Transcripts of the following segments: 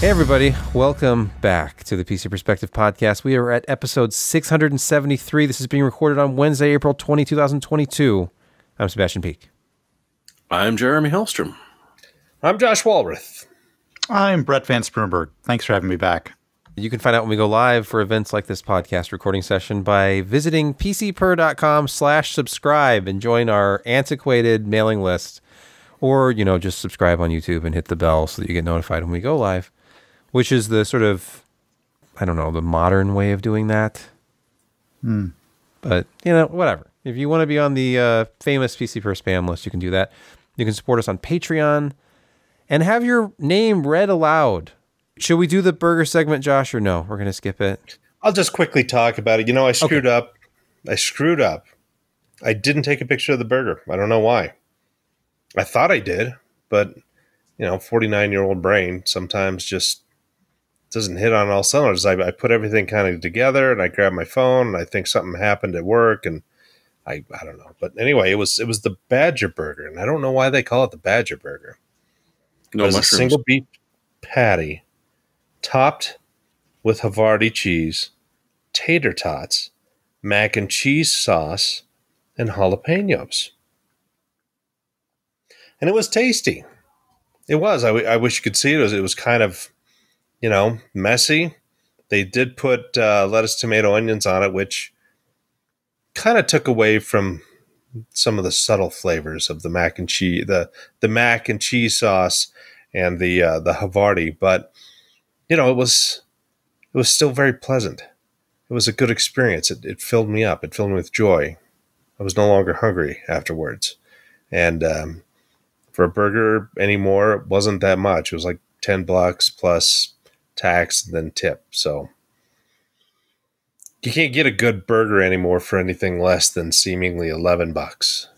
Hey, everybody. Welcome back to the PC Perspective Podcast. We are at episode 673. This is being recorded on Wednesday, April 20, 2022. I'm Sebastian Peak. I'm Jeremy Hellstrom. I'm Josh Walrath. I'm Brett Van Spoonberg. Thanks for having me back. You can find out when we go live for events like this podcast recording session by visiting pcper.com slash subscribe and join our antiquated mailing list. Or, you know, just subscribe on YouTube and hit the bell so that you get notified when we go live, which is the sort of, I don't know, the modern way of doing that. Hmm. But, you know, whatever. If you want to be on the uh, famous PC Per spam list, you can do that. You can support us on Patreon and have your name read aloud. Should we do the burger segment, Josh, or no? We're going to skip it. I'll just quickly talk about it. You know, I screwed up. I screwed up. I didn't take a picture of the burger. I don't know why. I thought I did, but you know, 49 year old brain sometimes just doesn't hit on all cylinders. I, I put everything kind of together and I grab my phone and I think something happened at work and I, I don't know. But anyway, it was it was the Badger Burger, and I don't know why they call it the Badger Burger. No it was mushrooms. a single beef patty topped with Havarti cheese, tater tots, mac and cheese sauce, and jalapenos. And it was tasty. It was. I, w- I wish you could see it. It was, it was kind of, you know, messy. They did put uh, lettuce, tomato, onions on it, which kind of took away from some of the subtle flavors of the mac and cheese, the the mac and cheese sauce, and the uh, the Havarti. But you know, it was it was still very pleasant. It was a good experience. It, it filled me up. It filled me with joy. I was no longer hungry afterwards, and um, for a burger anymore, it wasn't that much. It was like ten bucks plus tax and then tip. So you can't get a good burger anymore for anything less than seemingly eleven bucks.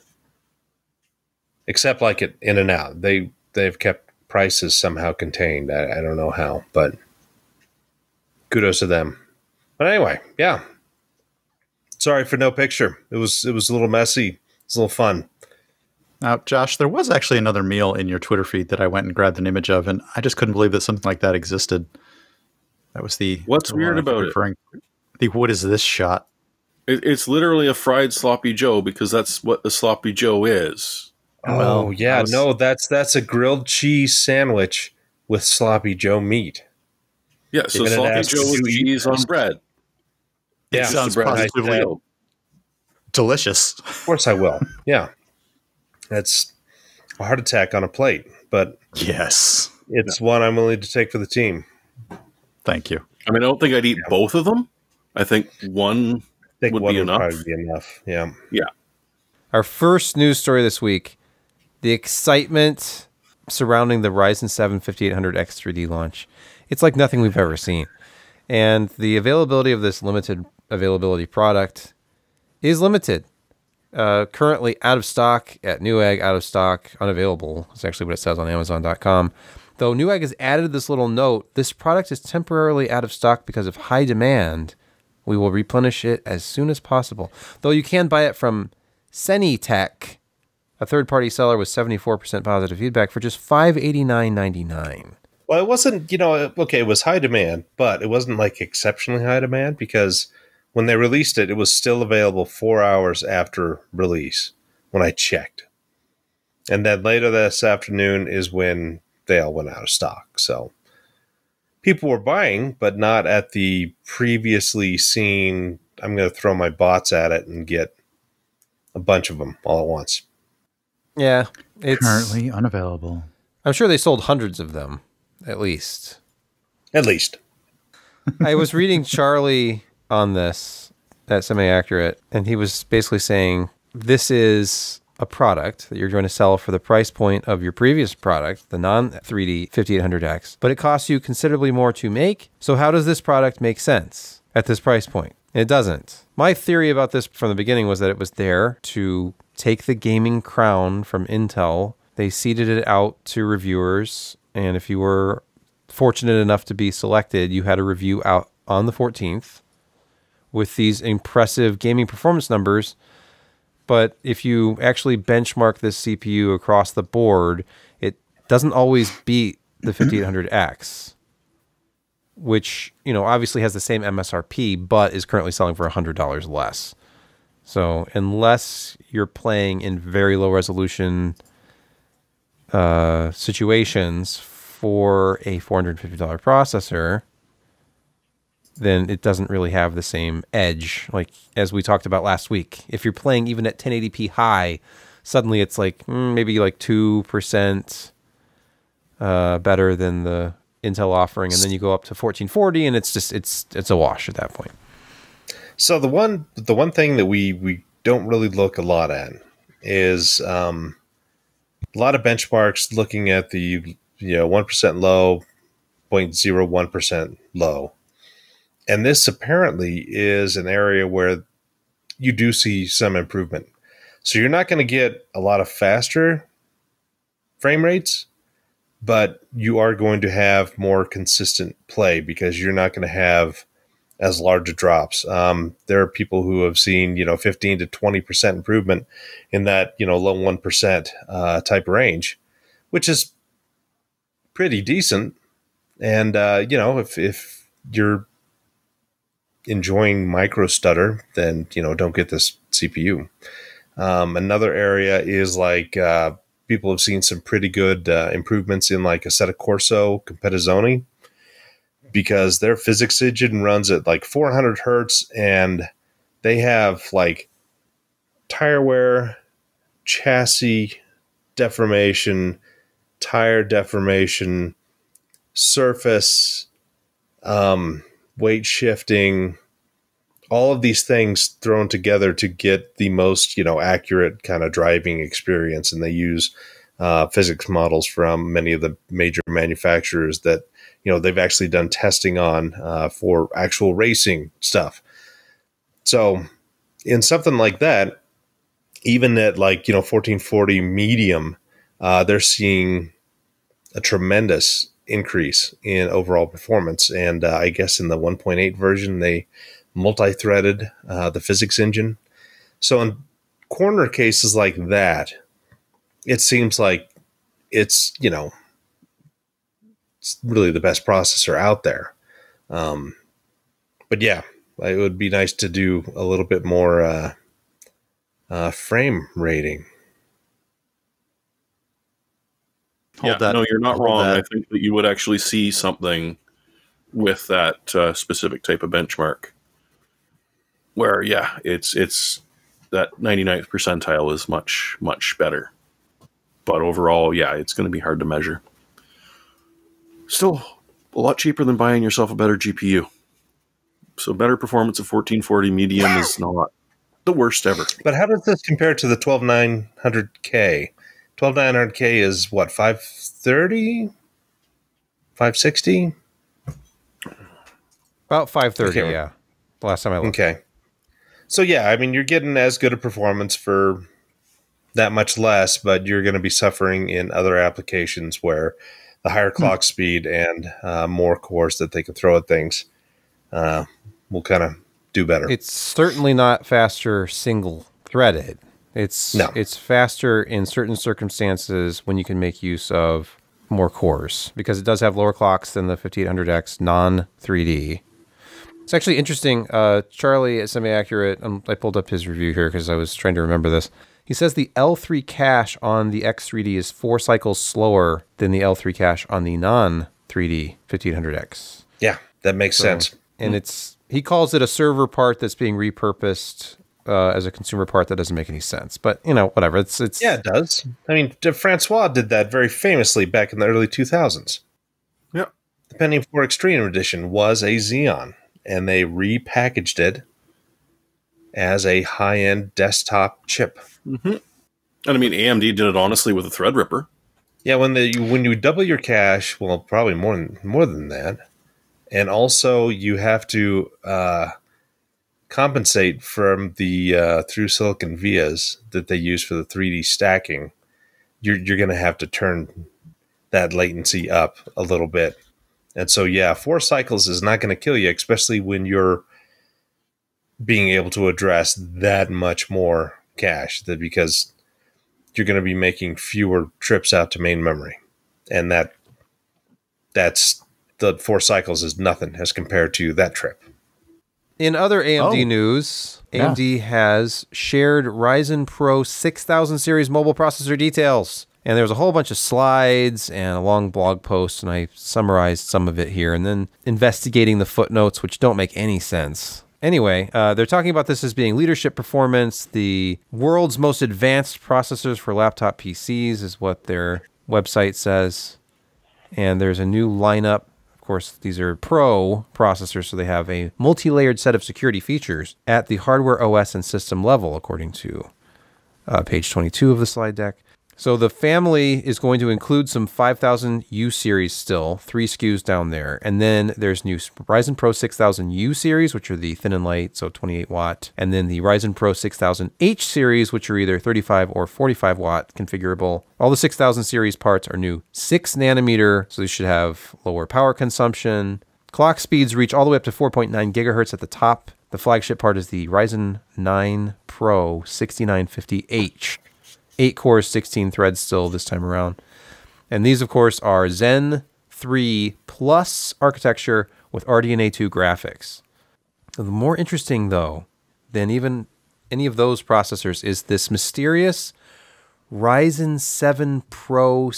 Except like at In and Out, they they've kept prices somehow contained. I, I don't know how, but kudos to them. But anyway, yeah. Sorry for no picture. It was it was a little messy. It's a little fun. Now, Josh, there was actually another meal in your Twitter feed that I went and grabbed an image of, and I just couldn't believe that something like that existed. That was the What's the weird one I kept about it? referring- The what is this shot? It, it's literally a fried sloppy Joe because that's what a sloppy Joe is. Oh, well, oh yeah, I was- no, that's that's a grilled cheese sandwich with sloppy Joe meat. Yeah, so You're sloppy Joe us with cheese on bread. Yeah, Just sounds bread has to positively- Delicious. Of course I will. Yeah, that's a heart attack on a plate, but Yes. it's one I'm willing to take for the team. Thank you. I mean, I don't think I'd eat both of them. I think one. I think Would one be would enough. probably be enough. Yeah. Yeah. Our first news story this week the excitement surrounding the Ryzen 7 5800X 3D launch. It's like nothing we've ever seen. And the availability of this limited availability product is limited. Uh, currently out of stock at Newegg, out of stock, unavailable. That's actually what it says on Amazon.com. Though Newegg has added this little note this product is temporarily out of stock because of high demand. We will replenish it as soon as possible. Though you can buy it from Senitech, a third party seller with 74% positive feedback for just $589.99. Well, it wasn't, you know, okay, it was high demand, but it wasn't like exceptionally high demand because when they released it, it was still available four hours after release when I checked. And then later this afternoon is when they all went out of stock. So people were buying, but not at the previously seen, I'm going to throw my bots at it and get a bunch of them all at once. Yeah, it's Currently unavailable. I'm sure they sold hundreds of them, at least. At least. I was reading Charlie on this at Semi Accurate, and he was basically saying this is a product that you're going to sell for the price point of your previous product, the non 3D 5800X, but it costs you considerably more to make. So, how does this product make sense at this price point? It doesn't. My theory about this from the beginning was that it was there to take the gaming crown from Intel. They seeded it out to reviewers, and if you were fortunate enough to be selected, you had a review out on the 14th with these impressive gaming performance numbers. But if you actually benchmark this CPU across the board, it doesn't always beat the 5800X. which you know obviously has the same MSRP, but is currently selling for hundred dollars less. So unless you're playing in very low resolution uh, situations for a four hundred fifty dollar processor, then it doesn't really have the same edge. Like as we talked about last week, if you're playing even at 1080p high, suddenly it's like mm, maybe like two percent uh, better than the Intel offering, and then you go up to 1440, and it's just it's it's a wash at that point. So the one the one thing that we we don't really look a lot at is um, a lot of benchmarks looking at the you know one percent low, 0.01 percent low, and this apparently is an area where you do see some improvement. So you're not going to get a lot of faster frame rates, but you are going to have more consistent play because you're not going to have as large drops. Um, there are people who have seen, you know, 15 to 20% improvement in that, you know, low 1% uh, type range, which is pretty decent. And, uh, you know, if, if you're enjoying micro stutter, then, you know, don't get this CPU. Um, another area is like, uh, people have seen some pretty good uh, improvements in like Assetto Corsa Competizione because their physics engine runs at like 400 hertz and they have like tire wear, chassis deformation, tire deformation, surface, um, weight shifting, all of these things thrown together to get the most you know accurate kind of driving experience and they use uh, physics models from many of the major manufacturers that you know they've actually done testing on uh, for actual racing stuff. So in something like that even at like you know 1440 medium uh, they're seeing a tremendous increase in overall performance and uh, i guess in the 1.8 version they multi-threaded uh, the physics engine. So in corner cases like that, it seems like it's you know it's really the best processor out there. Um, but yeah, it would be nice to do a little bit more uh, uh, frame rating. Hold yeah, that. No, you're not wrong. That. I think that you would actually see something with that uh, specific type of benchmark where yeah, it's it's that 99th percentile is much much better. But overall, yeah, it's going to be hard to measure. Still a lot cheaper than buying yourself a better GPU. So better performance of 1440 medium is not the worst ever. But how does this compare to the 12900K? 12900K is what 530 560 about 530 okay. yeah the last time i looked okay so yeah, I mean, you're getting as good a performance for that much less, but you're going to be suffering in other applications where the higher hmm. clock speed and uh, more cores that they can throw at things uh, will kind of do better. It's certainly not faster single threaded. It's no. it's faster in certain circumstances when you can make use of more cores because it does have lower clocks than the 5800X non 3D. It's actually interesting. Uh, Charlie at Semi Accurate, um, I pulled up his review here because I was trying to remember this. He says the L3 cache on the X3D is four cycles slower than the L3 cache on the non 3D 1500X. Yeah, that makes so, sense. And it's he calls it a server part that's being repurposed uh, as a consumer part that doesn't make any sense. But you know, whatever. It's it's yeah, it does. I mean, Francois did that very famously back in the early 2000s. Yeah, the Pentium 4 Extreme Edition was a Xeon and they repackaged it as a high end desktop chip. Mm-hmm. And I mean, AMD did it honestly with a Threadripper. Yeah, when the when you double your cache, well, probably more than more than that, and also you have to uh, compensate from the uh, through silicon vias that they use for the 3D stacking. You're you're going to have to turn that latency up a little bit and so, yeah, four cycles is not going to kill you, especially when you're being able to address that much more cache that because you're going to be making fewer trips out to main memory. And that that's the four cycles is nothing as compared to that trip. In other AMD oh. news, AMD yeah. has shared Ryzen Pro 6000 series mobile processor details. And there was a whole bunch of slides and a long blog post, and I summarized some of it here, and then investigating the footnotes, which don't make any sense. Anyway, uh, they're talking about this as being leadership performance. The world's most advanced processors for laptop PCs is what their website says. And there's a new lineup course, these are pro processors, so they have a multi layered set of security features at the hardware OS and system level, according to uh, page 22 of the slide deck. So the family is going to include some 5000 U series still, three SKUs down there. And then there's new Ryzen Pro 6000 U series, which are the thin and light, so 28 watt. And then the Ryzen Pro 6000 H series, which are either 35 or 45 watt configurable. All the 6000 series parts are new 6 nanometer, so they should have lower power consumption. Clock speeds reach all the way up to 4.9 gigahertz at the top. The flagship part is the Ryzen 9 Pro 6950H eight cores, 16 threads still this time around. And these, of course, are Zen 3 plus architecture with RDNA 2 graphics. The more interesting, though, than even any of those processors is this mysterious Ryzen 7 Pro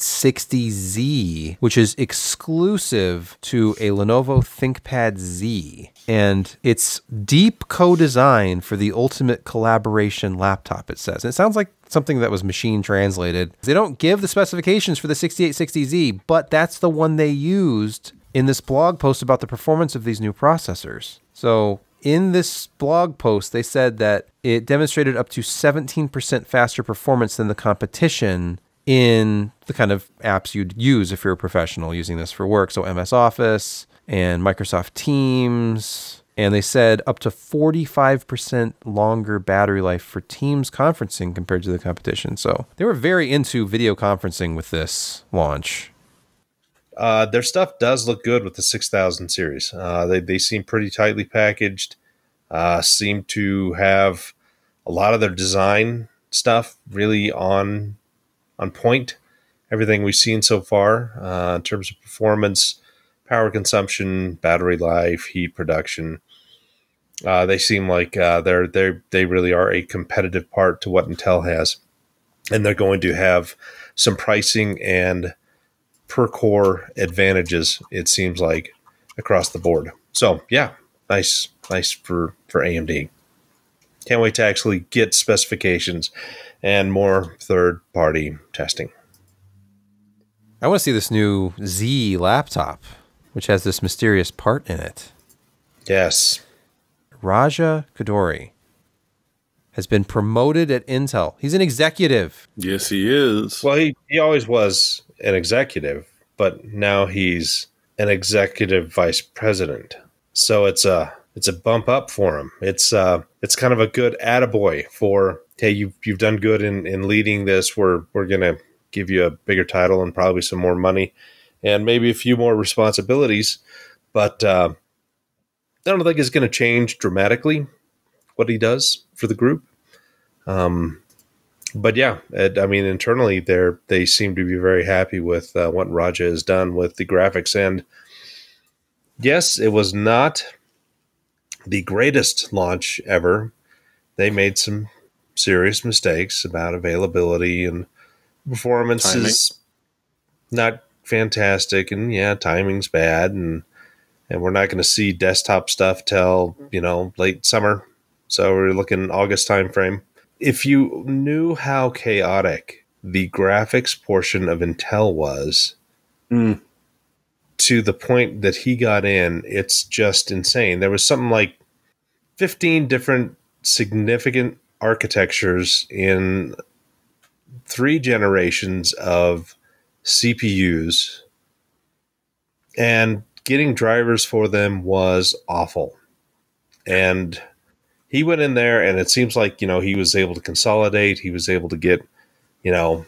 6860Z, which is exclusive to a Lenovo ThinkPad Z. And it's deep co design for the ultimate collaboration laptop, it says. And it sounds like something that was machine translated. They don't give the specifications for the 6860Z, but that's the one they used in this blog post about the performance of these new processors. So in this blog post, they said that it demonstrated up to 17% faster performance than the competition in the kind of apps you'd use if you're a professional using this for work. So MS Office and Microsoft Teams. And they said up to 45% longer battery life for Teams conferencing compared to the competition. So they were very into video conferencing with this launch. Uh, their stuff does look good with the 6000 series. Uh, they, they seem pretty tightly packaged, uh, seem to have a lot of their design stuff really on on point. Everything we've seen so far uh, in terms of performance, power consumption, battery life, heat production. Uh, they seem like uh, they're they they really are a competitive part to what Intel has, and they're going to have some pricing and per core advantages. It seems like across the board. So yeah, nice, nice for for AMD. Can't wait to actually get specifications and more third party testing. I want to see this new Z laptop, which has this mysterious part in it. Yes. Raja Koduri has been promoted at Intel. He's an executive. Yes, he is. Well, he, he always was an executive, but now he's an executive vice president. So it's a it's a bump up for him. It's uh it's kind of a good attaboy for hey you've you've done good in, in leading this. We're we're gonna give you a bigger title and probably some more money and maybe a few more responsibilities. But uh, I don't think it's going to change dramatically what he does for the group. Um, but yeah, it, I mean, internally, they they seem to be very happy with uh, what Raja has done with the graphics. And yes, it was not the greatest launch ever. They made some serious mistakes about availability and performance Timing. is not fantastic, and yeah, timing's bad, and and we're not going to see desktop stuff till you know late summer. So we're looking August timeframe if you knew how chaotic the graphics portion of Intel was, mm. To the point that he got in, it's just insane. There was something like 15 different significant architectures in three generations of CPUs, and getting drivers for them was awful. And he went in there and it seems like you know he was able to consolidate he was able to get you know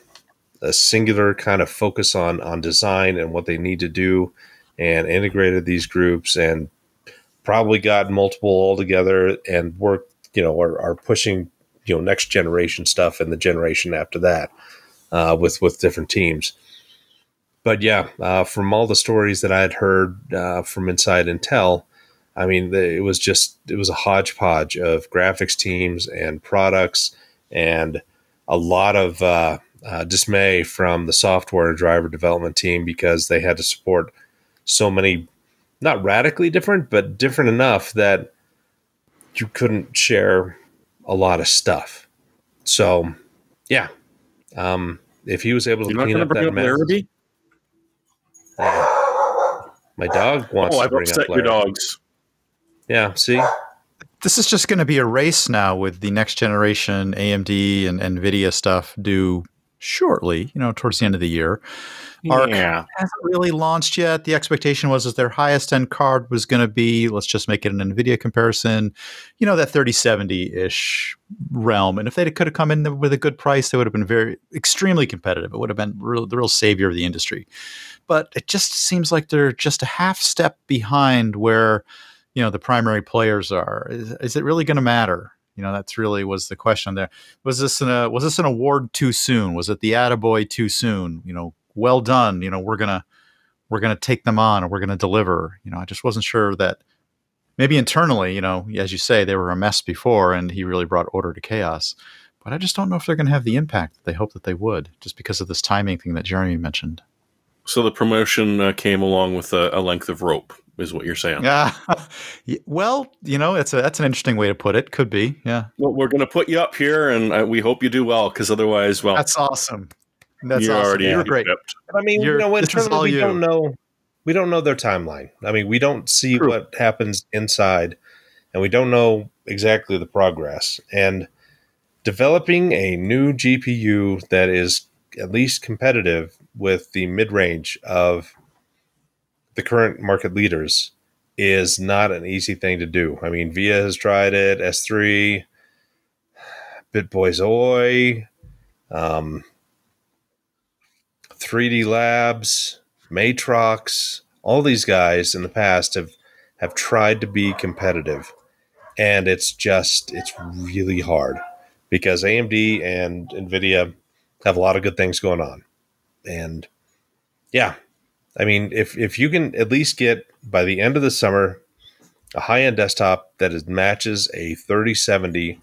a singular kind of focus on on design and what they need to do and integrated these groups and probably got multiple all together and work you know are, are pushing you know next generation stuff and the generation after that uh, with with different teams. But yeah, uh, from all the stories that I had heard uh, from inside Intel, I mean, it was just it was a hodgepodge of graphics teams and products, and a lot of uh, uh, dismay from the software driver development team because they had to support so many, not radically different, but different enough that you couldn't share a lot of stuff. So, yeah, um, if he was able to You're clean up that up mess, Larrabee? uh, my dog wants Oh, to I've bring upset up your dogs. Yeah, see, This is just going to be a race now with the next generation AMD and NVIDIA stuff due shortly, you know, towards the end of the year. Arc Yeah. hasn't really launched yet. The expectation was that their highest end card was going to be, let's just make it an NVIDIA comparison, you know, that 3070 ish realm. And if they could have come in with a good price, they would have been very, extremely competitive. It would have been real, the real savior of the industry. But it just seems like they're just a half step behind where, you know, the primary players are. Is, is it really going to matter? You know, that's really was the question there. Was this an, uh, was this an award too soon? Was it the attaboy too soon? You know, well done. You know, we're gonna we're gonna take them on, and we're gonna deliver. You know, I just wasn't sure that maybe internally, you know, as you say, they were a mess before, and he really brought order to chaos. But I just don't know if they're to have the impact that they hope that they would, just because of this timing thing that Jeremy mentioned. So the promotion uh, came along with a, a length of rope, is what you're saying. Yeah. well, you know, it's a that's an interesting way to put it. Could be. Yeah. Well, we're going to put you up here, and uh, we hope you do well, because otherwise, well, That's awesome. That's you're awesome. already You're great. equipped. I mean, you You're- know, this is all internally we you. don't know. We don't know their timeline. I mean, we don't see True. what happens inside, and we don't know exactly the progress. And developing a new GPU that is at least competitive with the mid range of the current market leaders is not an easy thing to do. I mean, Via has tried it, S3, BitBoys Oy, um, 3D Labs, Matrox, all these guys in the past have have tried to be competitive, and it's just it's really hard because AMD and Nvidia have a lot of good things going on, and yeah, I mean if if you can at least get by the end of the summer a high end desktop that is, matches a 3070,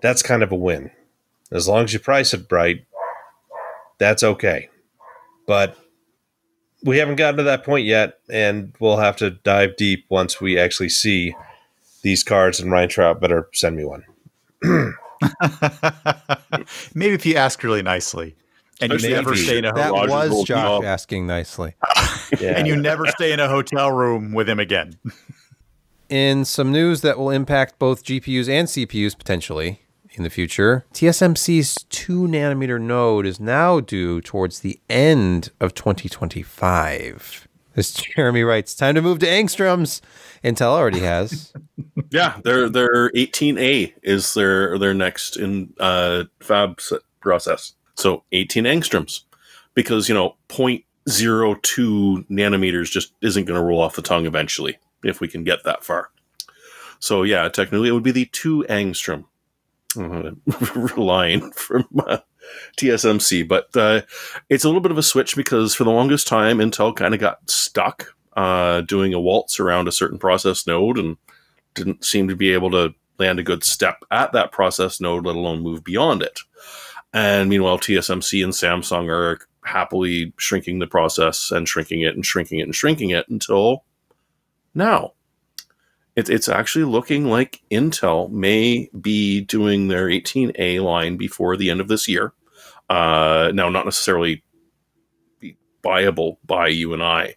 that's kind of a win. As long as you price it right, that's okay but we haven't gotten to that point yet, and we'll have to dive deep once we actually see these cards. And Ryan Shrout better send me one. Maybe if you ask really nicely, and you never after stay in a That hotel, was Josh Knob. asking nicely. Yeah. and you never stay in a hotel room with him again. In some news that will impact both GPUs and CPUs potentially in the future, TSMC's 2 nanometer node is now due towards the end of 2025. As Jeremy writes, time to move to angstroms. Intel already has. Yeah, their their 18A is their their next in uh, fab process. So 18 angstroms, because you know 0.02 nanometers just isn't going to roll off the tongue eventually if we can get that far. So yeah, technically it would be the two angstrom line from uh, TSMC, but uh, it's a little bit of a switch because for the longest time Intel kind of got stuck uh, doing a waltz around a certain process node and didn't seem to be able to land a good step at that process node, let alone move beyond it. And meanwhile, TSMC and Samsung are happily shrinking the process and shrinking it and shrinking it and shrinking it until now. It, it's actually looking like Intel may be doing their 18A line before the end of this year. Uh, now, not necessarily buyable by you and I,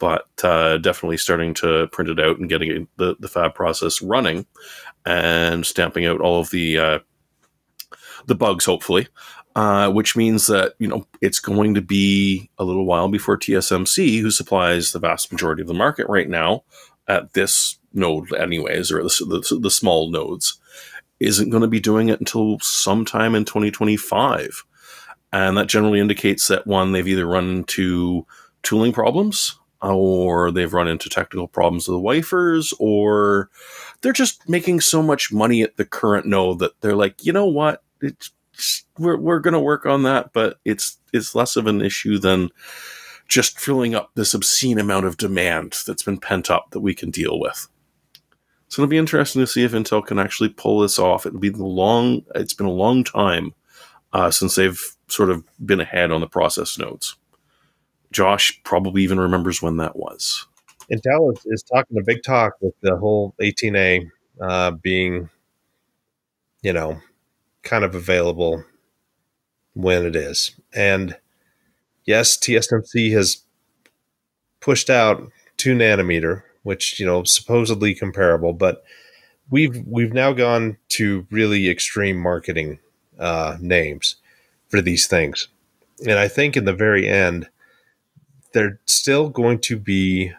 but uh, definitely starting to print it out and getting the, the fab process running and stamping out all of the uh, the bugs, hopefully. Uh, which means that you know it's going to be a little while before TSMC, who supplies the vast majority of the market right now at this node, anyways, or the, the, the small nodes, isn't going to be doing it until sometime in 2025, and that generally indicates that one they've either run into tooling problems or they've run into technical problems with the wafers, or they're just making so much money at the current node that they're like, you know what, it's we're we're going to work on that, but it's it's less of an issue than just filling up this obscene amount of demand that's been pent up that we can deal with. So it'll be interesting to see if Intel can actually pull this off. It'll be the long. It's been a long time uh, since they've sort of been ahead on the process nodes. Josh probably even remembers when that was. Intel is, is talking a big talk with the whole 18A uh, being, you know, kind of available when it is. And yes, TSMC has pushed out two nanometer, which you know supposedly comparable, but we've we've now gone to really extreme marketing uh, names for these things, and I think in the very end, they're still going to be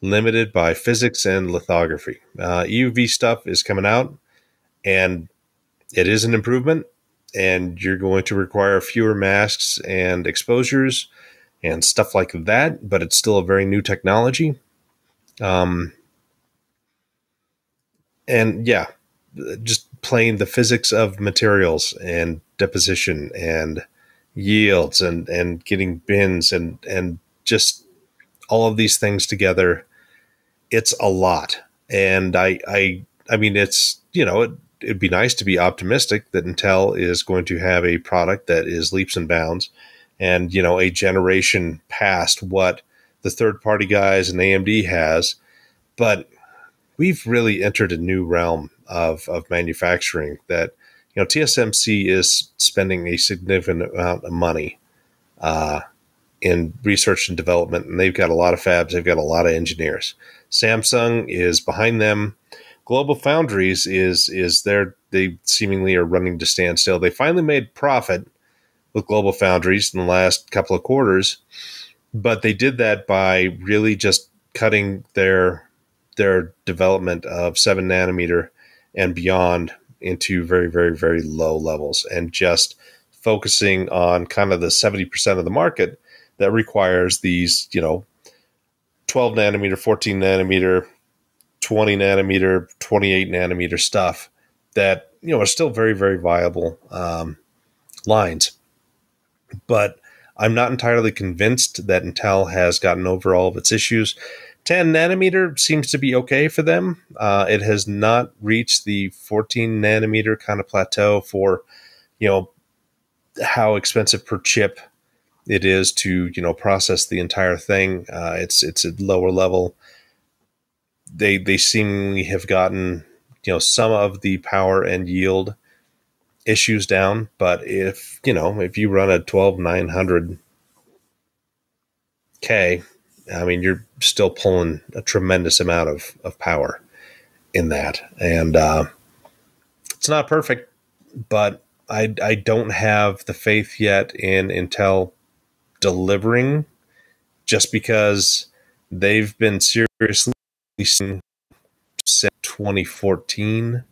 limited by physics and lithography. Uh, EUV stuff is coming out, and it is an improvement and you're going to require fewer masks and exposures and stuff like that, but it's still a very new technology. Um, and yeah, just playing the physics of materials and deposition and yields and and getting bins and and just all of these things together it's a lot and i i i mean it's you know it, it'd be nice to be optimistic that Intel is going to have a product that is leaps and bounds and, you know, a generation past what the third party guys and AMD has. But we've really entered a new realm of, of manufacturing that, you know, TSMC is spending a significant amount of money uh, in research and development, and they've got a lot of fabs, they've got a lot of engineers. Samsung is behind them Global Foundries is is there they seemingly are running to standstill. They finally made profit with Global Foundries in the last couple of quarters, but they did that by really just cutting their their development of seven nanometer and beyond into very very very low levels and just focusing on kind of the 70% of the market that requires these you know 12 nanometer 14 nanometer 20 nanometer, 28 nanometer stuff that you know are still very very viable um, lines. But I'm not entirely convinced that Intel has gotten over all of its issues. 10 nanometer seems to be okay for them. Uh, it has not reached the 14 nanometer kind of plateau for you know how expensive per chip it is to you know process the entire thing. Uh, it's it's a lower level they they seemingly have gotten you know some of the power and yield issues down but if you know if you run a 12900 k i mean you're still pulling a tremendous amount of, of power in that. And uh, it's not perfect but I, I don't have the faith yet in intel delivering just because they've been seriously since 2014,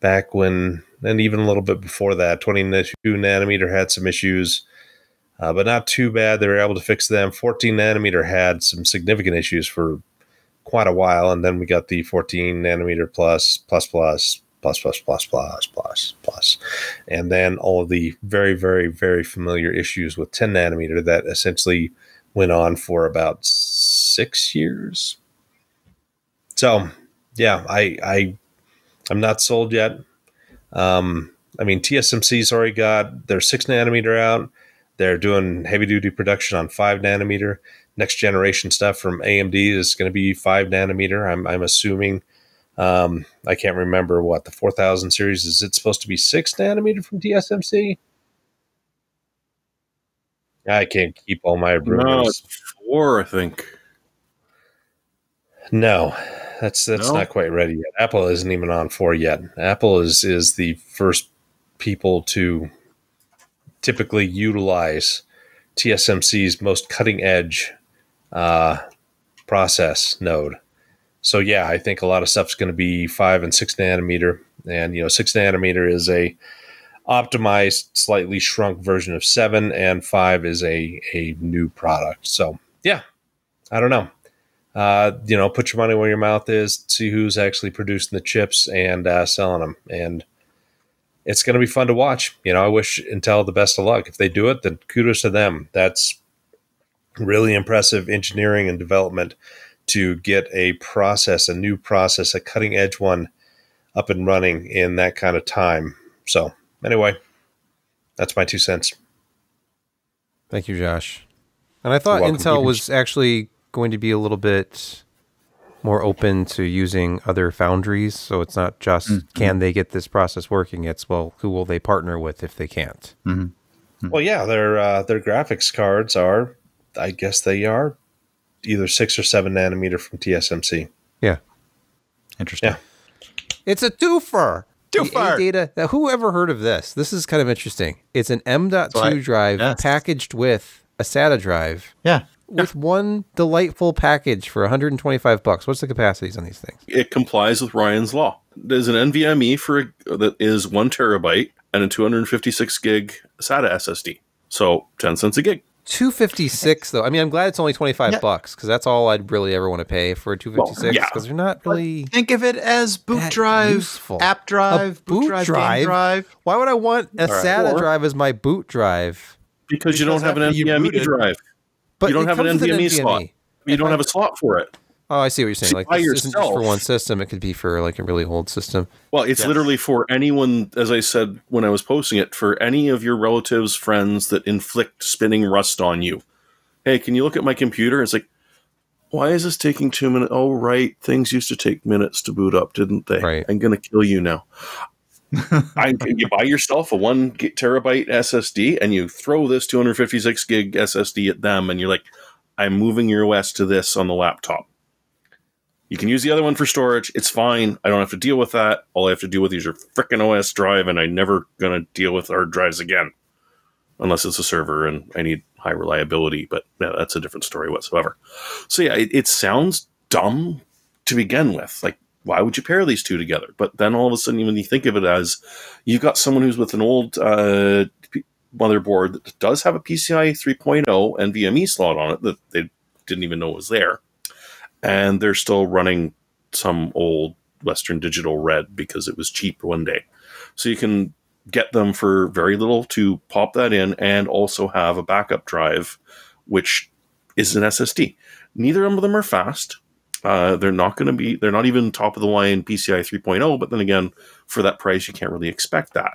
back when, and even a little bit before that, 22 nanometer had some issues, uh, but not too bad. They were able to fix them. 14 nanometer had some significant issues for quite a while, and then we got the 14 nanometer plus, plus, plus, plus, plus, plus, plus, plus, plus, and then all of the very, very, very familiar issues with 10 nanometer that essentially went on for about six years, so yeah, I I I'm not sold yet. Um, I mean, TSMC's already got their six nanometer out. They're doing heavy duty production on five nanometer. Next generation stuff from AMD is going to be five nanometer. I'm I'm assuming. Um, I can't remember what the 4000 series is. It supposed to be six nanometer from TSMC? I can't keep all my rumors. No, it's four, I think. No, that's that's no? not quite ready yet. Apple isn't even on four yet. Apple is is the first people to typically utilize TSMC's most cutting edge uh, process node. So yeah, I think a lot of stuff's going to be five and six nanometer, and you know, six nanometer is a optimized, slightly shrunk version of seven, and five is a a new product. So yeah, I don't know uh, you know, put your money where your mouth is, see who's actually producing the chips and uh, selling them. And it's going to be fun to watch. You know, I wish Intel the best of luck. If they do it, then kudos to them. That's really impressive engineering and development to get a process, a new process, a cutting edge one up and running in that kind of time. So, anyway, that's my two cents. Thank you, Josh. And I thought Intel was actually going to be a little bit more open to using other foundries. So it's not just mm-hmm. can they get this process working. It's well, who will they partner with if they can't? Mm-hmm. Mm-hmm. Well, yeah, their uh, their graphics cards are, I guess they are, either six or seven nanometer from TSMC. Yeah, interesting. Yeah, it's a twofer. Twofer ADATA. Now, who ever heard of this? This is kind of interesting. It's an M.2 so drive yes. packaged with a SATA drive. Yeah with one delightful package for 125 bucks. What's the capacities on these things? It complies with Ryan's law. There's an NVMe for a, that is one terabyte and a 256 gig SATA SSD. So 10 cents a gig. 256 though. I mean, I'm glad it's only 25 yeah. bucks because that's all I'd really ever want to pay for a 256 because well, yeah. they're not really. Think of it as boot drive, useful. app drive, a boot, boot drive, drive? drive. Why would I want a right. SATA or, drive as my boot drive? Because, because you don't have an NVMe drive. But you don't have an NVMe, NVMe, slot. You don't I, have a slot for it. Oh, I see what you're saying. like by this yourself. isn't just for one system; it could be for like a really old system. Well, it's yes. literally for anyone, as I said when I was posting it, for any of your relatives, friends that inflict spinning rust on you. Hey, can you look at my computer? It's like, why is this taking two minutes? Oh, right, things used to take minutes to boot up, didn't they? Right. I'm gonna kill you now. I, you buy yourself a one terabyte SSD and you throw this 256 gig SSD at them, and you're like, I'm moving your OS to this on the laptop. You can use the other one for storage. It's fine. I don't have to deal with that. All I have to deal with is your freaking OS drive, and I'm never going to deal with hard drives again. Unless it's a server and I need high reliability, but yeah, that's a different story whatsoever. So, yeah, it, it sounds dumb to begin with. Like, why would you pair these two together? But then all of a sudden, when you think of it as you've got someone who's with an old uh, motherboard that does have a PCI 3.0 NVMe slot on it that they didn't even know was there, and they're still running some old Western Digital Red because it was cheap one day. So you can get them for very little to pop that in and also have a backup drive, which is an SSD. Neither of them are fast. Uh, they're not going to be, they're not even top of the line PCI 3.0, but then again, for that price, you can't really expect that.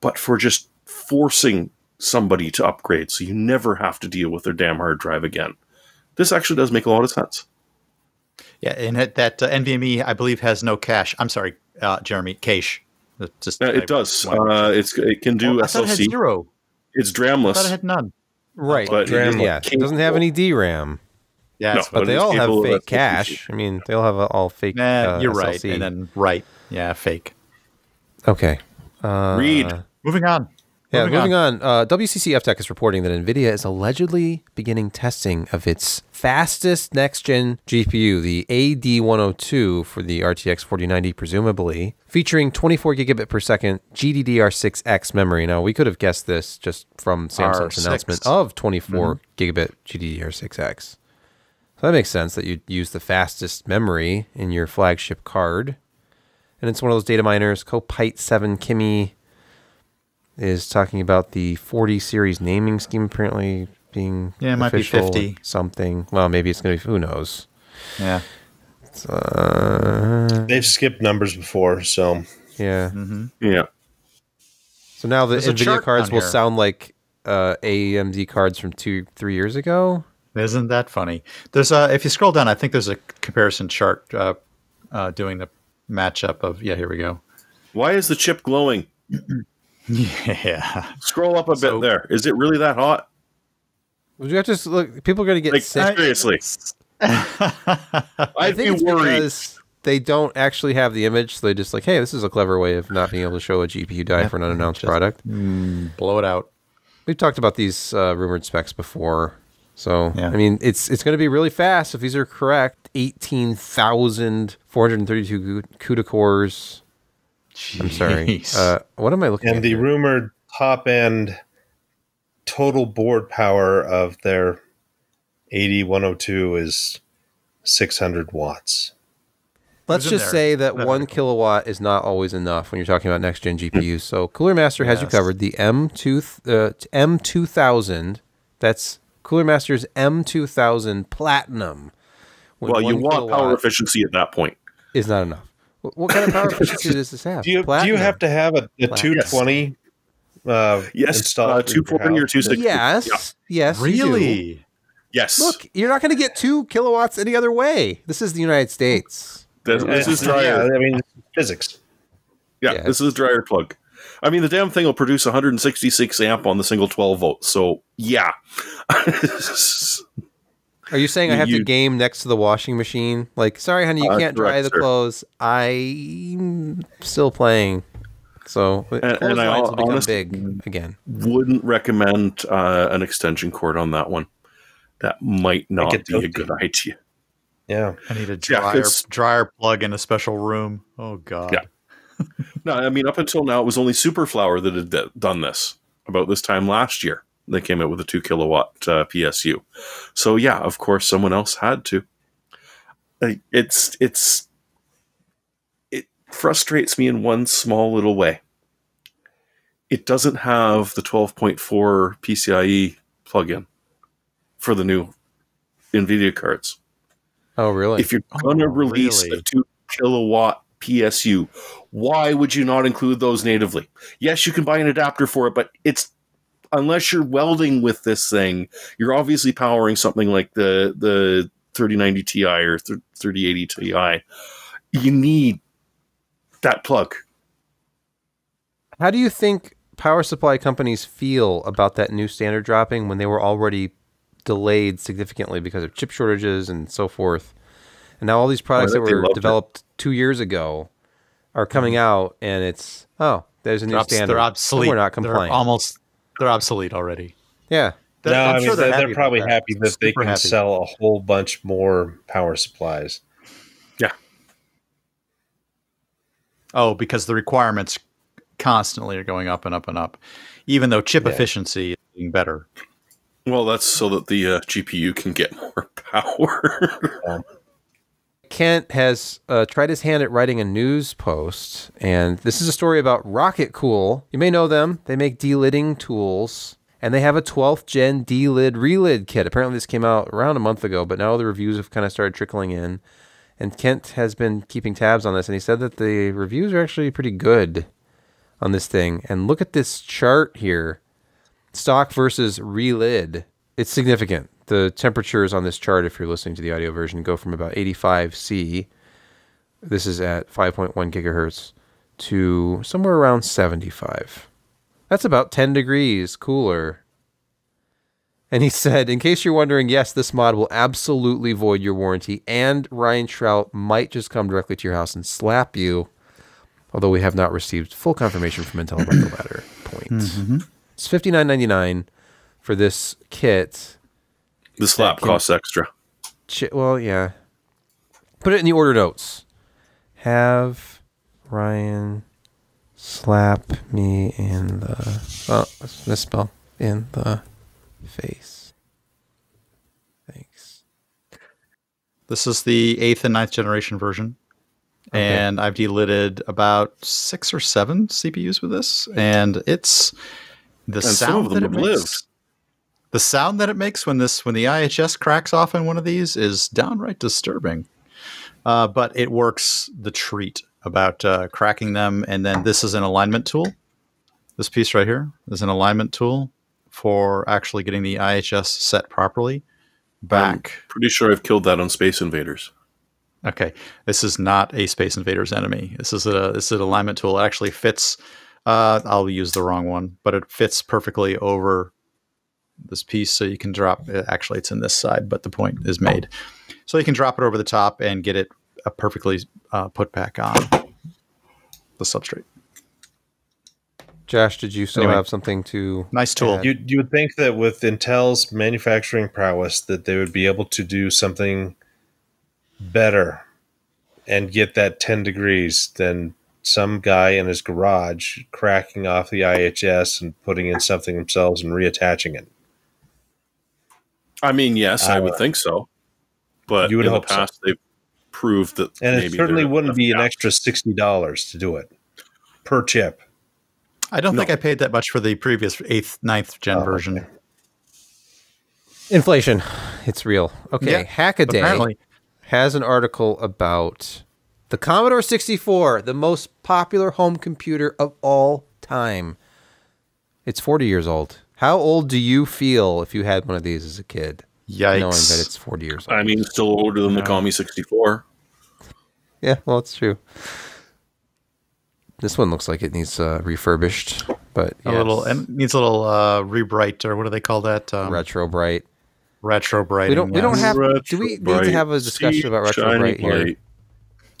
But for just forcing somebody to upgrade so you never have to deal with their damn hard drive again, this actually does make a lot of sense. Yeah, and it, that uh, NVMe, I believe, has no cache. I'm sorry, uh, Jeremy, cache. Just, yeah, it I, does. Uh, it's it can do well, SLC. It zero. It's DRAMless. I thought it had none. Right, but DRAM, yeah, it doesn't have any DRAM. Yeah, no, but they all have fake cache. I mean, they all have all fake. Nah, uh, you're SLC. right, and then right, yeah, fake. Okay. Uh, Read. Moving on. Yeah, moving, moving on. on. Uh, Wccftech is reporting that NVIDIA is allegedly beginning testing of its fastest next gen GPU, the AD102 for the RTX 4090, presumably, featuring 24 gigabit per second GDDR6X memory. Now, we could have guessed this just from Samsung's R6. announcement of 24 mm-hmm. gigabit GDDR6X. So that makes sense that you'd use the fastest memory in your flagship card. And it's one of those data miners, kopite7kimi is talking about the 40 series naming scheme apparently being yeah, it might be 50 something. Well, maybe it's going to be who knows. Yeah. Uh, They've skipped numbers before, so yeah, mm-hmm. yeah. So now the There's Nvidia cards will sound like uh, AMD cards from two, three years ago. Isn't that funny? There's a if you scroll down, I think there's a comparison chart uh, uh, doing the matchup of yeah. Here we go. Why is the chip glowing? yeah. Scroll up a so, bit there. Is it really that hot? Would you have to look? People are going to get like, sick. Seriously, I'd be worried. They don't actually have the image, so they just like, hey, this is a clever way of not being able to show a GPU die for an unannounced just, product. Mm, blow it out. We've talked about these uh, rumored specs before. So yeah. I mean, it's it's going to be really fast if these are correct. Eighteen thousand four hundred thirty-two CUDA cores. Jeez. I'm sorry. Uh, what am I looking and at? And the here? rumored top end total board power of their AD102 is 600 watts. Let's just say that one kilowatt is not always enough when you're talking about next gen GPUs. So Cooler Master has yes. you covered. The M2 uh, M2000 that's Cooler Masters M2000 Platinum. Well, you want power efficiency at that point. Is not enough. What, what kind of power efficiency does this have? Do you, do you have to have a, a 220 uh, yes, installed? Uh, 240 or 260. Yes. Yeah. Yes. Really? Yes. Look, you're not going to get two kilowatts any other way. This is the United States. This, this is dryer. Yeah, I mean, physics. Yeah, yeah, this is dryer plug. I mean, the damn thing will produce 166 amp on the single 12 volt. So, yeah. Are you saying I have you, to game next to the washing machine? Like, sorry, honey, you uh, can't dry the sir. clothes. I'm still playing. So and, and I will become big again. Wouldn't recommend uh, an extension cord on that one. That might not be a good idea. Yeah, I need a dryer yeah, dryer plug in a special room. Oh god. Yeah. No, I mean up until now it was only Superflower that had done this about this time last year. They came out with a two kilowatt uh, PSU. So yeah, of course, someone else had to. It's it's it frustrates me in one small little way. It doesn't have the 12.4 PCIe plugin for the new NVIDIA cards. Oh, really? If you're going to oh, release really? a two kilowatt PSU, why would you not include those natively? Yes, you can buy an adapter for it, but it's unless you're welding with this thing, you're obviously powering something like the the 3090 Ti or 3080 Ti. You need that plug. How do you think power supply companies feel about that new standard dropping when they were already delayed significantly because of chip shortages and so forth? And now all these products that were developed it. two years ago are coming out, and it's oh, there's a new they're standard. They're obsolete. we're not complaining. They're almost they're obsolete already. Yeah. no, I'm I mean, sure they're, they're, they're probably happy that, they can happy. sell a whole bunch more power supplies. Yeah. Oh, because the requirements constantly are going up and up and up, even though chip yeah. efficiency is getting better. Well, that's so that the uh, GPU can get more power. Kent has uh, tried his hand at writing a news post, and this is a story about Rockit Cool. You may know them. They make delidding tools, and they have a 12th gen delid relid kit. Apparently, this came out around a month ago, but now the reviews have kind of started trickling in. And Kent has been keeping tabs on this, and he said that the reviews are actually pretty good on this thing. And look at this chart here stock versus relid. It's significant the temperatures on this chart, if you're listening to the audio version, go from about 85 C, this is at 5.1 gigahertz, to somewhere around 75. That's about 10 degrees cooler. And he said, in case you're wondering, yes, this mod will absolutely void your warranty, and Ryan Shrout might just come directly to your house and slap you, although we have not received full confirmation from Intel about the latter point. Mm-hmm. It's $59.99 for this kit the slap can, costs extra. Ch- well, yeah. Put it in the order notes. Have Ryan slap me in the oh misspell in the face. Thanks. This is the eighth and ninth generation version. Okay. And I've delidded about six or seven CPUs with this, and it's the and sound that it makes. Lived the sound that it makes when this when the IHS cracks off in one of these is downright disturbing. Uh, but it works the treat about uh, cracking them, and then this is an alignment tool. This piece right here is an alignment tool for actually getting the IHS set properly. Back. I'm pretty sure I've killed that on Space Invaders. Okay, this is not a Space Invaders enemy. This is a this is an alignment tool. It actually fits. Uh, I'll use the wrong one, but it fits perfectly over this piece so you can drop it. Actually, it's in this side, but the point is made. So you can drop it over the top and get it uh, perfectly uh, put back on the substrate. Josh, did you still anyway, have something to? Nice tool. You you would think that with Intel's manufacturing prowess, that they would be able to do something better and get that ten degrees than some guy in his garage cracking off the IHS and putting in something themselves and reattaching it. I mean, yes, uh, I would think so. But you would in the past, so. they've proved that, and it certainly wouldn't be an extra sixty dollars to do it per chip. I don't no. think I paid that much for the previous eighth, ninth gen oh, version. Okay. Inflation. It's real. Okay. Yeah, Hackaday apparently. has an article about the Commodore 64, the most popular home computer of all time. It's 40 years old. How old do you feel if you had one of these as a kid? Yikes. Knowing that it's 40 years old. I mean, still older than the Commie 64. Yeah, well, it's true. This one looks like it needs uh, refurbished, but a yeah, little it's and needs a little uh rebright or what do they call that? Um, retro bright. retro bright. We don't. We don't have. do we need to have a discussion about retro bright here? You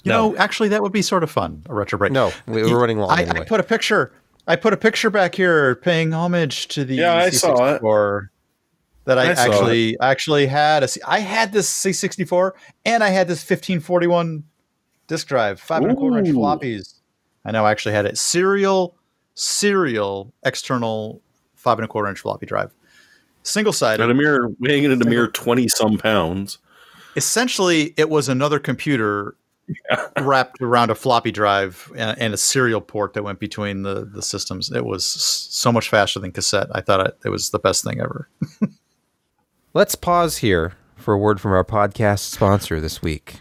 No. know, actually, that would be sort of fun. A retro bright. No, we- we're running long I, anyway. I put a picture. I put a picture back here paying homage to the Yeah, I saw it. C64 that I, I actually actually had a C- I had this C64 and I had this 1541 disk drive, five and a quarter inch floppies. I know I actually had it serial serial external five and a quarter inch floppy drive, single sided. At a mere weighing in at a mere twenty some pounds. essentially it was another computer wrapped around a floppy drive and, and a serial port that went between the, the systems it was so much faster than cassette i thought it, it was the best thing ever Let's pause here for a word from our podcast sponsor this week.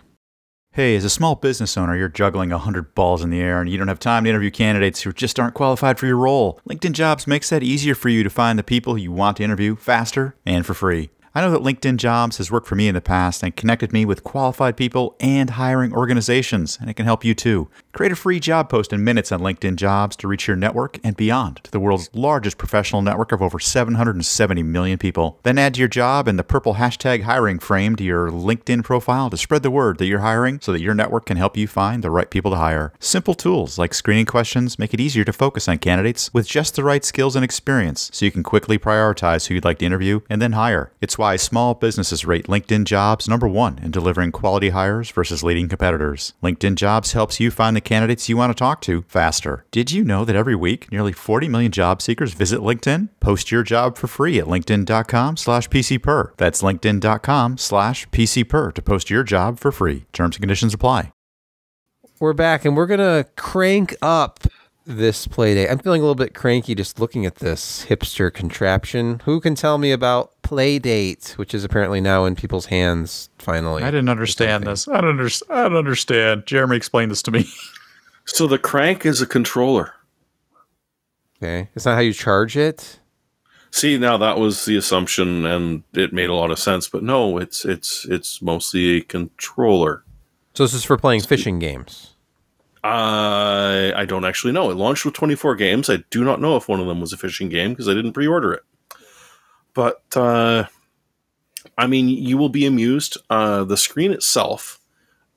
Hey, as a small business owner, you're juggling 100 balls in the air and you don't have time to interview candidates who just aren't qualified for your role. LinkedIn Jobs makes that easier for you to find the people you want to interview faster and for free. I know that LinkedIn Jobs has worked for me in the past and connected me with qualified people and hiring organizations, and it can help you too. Create a free job post in minutes on LinkedIn Jobs to reach your network and beyond to the world's largest professional network of over 770 million people. Then add your job and the purple hashtag hiring frame to your LinkedIn profile to spread the word that you're hiring so that your network can help you find the right people to hire. Simple tools like screening questions make it easier to focus on candidates with just the right skills and experience so you can quickly prioritize who you'd like to interview and then hire. It's why small businesses rate LinkedIn jobs number one in delivering quality hires versus leading competitors. LinkedIn jobs helps you find the candidates you want to talk to faster. Did you know that every week nearly 40 million job seekers visit LinkedIn? Post your job for free at linkedin.com slash pcper. That's linkedin.com slash pcper to post your job for free. Terms and conditions apply. We're back and we're gonna crank up this Playdate. I'm feeling a little bit cranky just looking at this hipster contraption. Who can tell me about Playdate, which is apparently now in people's hands finally? I didn't understand this. I don't, under- I don't understand. Jeremy explained this to me. So the crank is a controller. Okay, it's not how you charge it. See, now that was the assumption, and it made a lot of sense. But no, it's it's it's mostly a controller. So this is for playing fishing games. I I don't actually know. It launched with 24 games. I do not know if one of them was a fishing game because I didn't pre-order it. But uh, I mean, you will be amused. Uh, the screen itself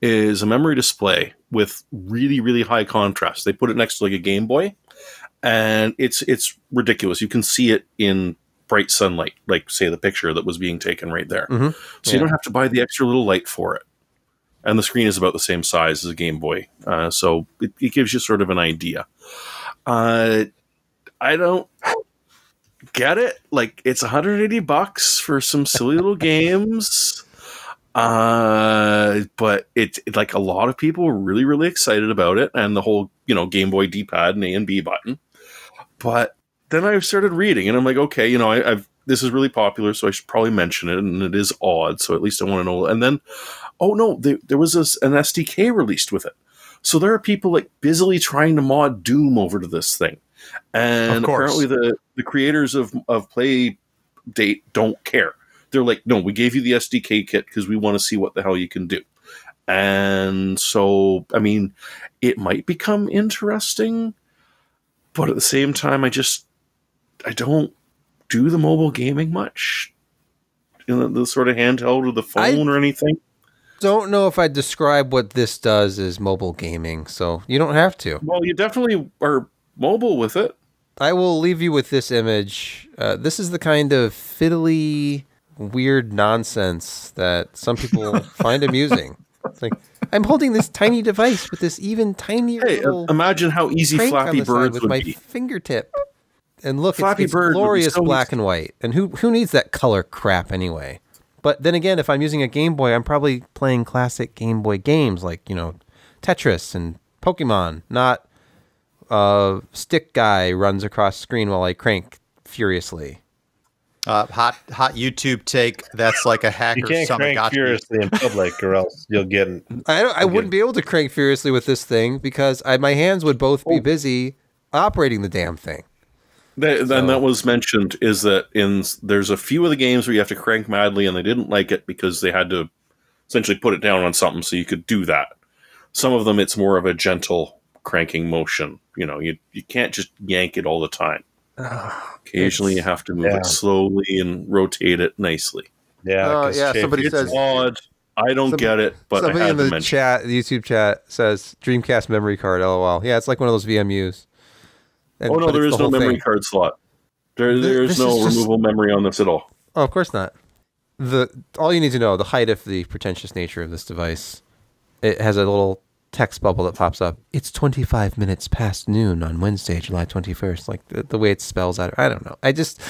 is a memory display with really really high contrast. They put it next to like a Game Boy, and it's it's ridiculous. You can see it in bright sunlight, like say the picture that was being taken right there. Mhm. So Yeah. you don't have to buy the extra little light for it and the screen is about the same size as a Game Boy, uh, so it, it gives you sort of an idea. Uh, I don't get it. Like it's 180 bucks for some silly little games, uh, but it's it, like a lot of people were really really excited about it and the whole you know Game Boy D-pad and A and B button. But then I started reading and I'm like, okay, you know, I, I've this is really popular, so I should probably mention it, and it is odd, so at least I want to know. And then oh no, there, there was this, an SDK released with it. So there are people like busily trying to mod Doom over to this thing. And apparently the, the creators of, of Play Date don't care. They're like, no, we gave you the SDK kit because we want to see what the hell you can do. And so, I mean, it might become interesting, but at the same time, I just, I don't do the mobile gaming much. You know, the sort of handheld or the phone or anything. Don't know if I'd describe what this does as mobile gaming, so you don't have to. Well, you definitely are mobile with it. I will leave you with this image. Uh, this is the kind of fiddly, weird nonsense that some people find amusing. It's like I'm holding this tiny device with this even tinier Hey, imagine how easy Flappy Birds with would my be. fingertip. And look, Flappy it's, it's Bird glorious so black easy. and white. And who who needs that color crap anyway? But then again, if I'm using a Game Boy, I'm probably playing classic Game Boy games like you know Tetris and Pokemon, not uh, stick guy runs across screen while I crank furiously. Uh, hot hot YouTube take. That's like a hacker. You can't crank furiously in public, or else you'll get. I don't, I wouldn't be able to crank furiously with this thing because I, my hands would both be oh. busy operating the damn thing. That, so. And that was mentioned is that in there's a few of the games where you have to crank madly, and they didn't like it because they had to essentially put it down on something so you could do that. Some of them it's more of a gentle cranking motion. You know, you you can't just yank it all the time. Occasionally, you have to move yeah. it slowly and rotate it nicely. Yeah, uh, yeah. Somebody says odd. I don't somebody, get it, but somebody in the chat, the YouTube chat, says Dreamcast memory card. LOL. Yeah, it's like one of those VMUs. And, oh no, there is the no memory thing. card slot. There, there is no is removable memory on this at all. Oh, of course not. The all you need to know the height of the pretentious nature of this device. It has a little text bubble that pops up. It's 25 minutes past noon on Wednesday, July 21st. Like the, the way it spells out. I don't know. I just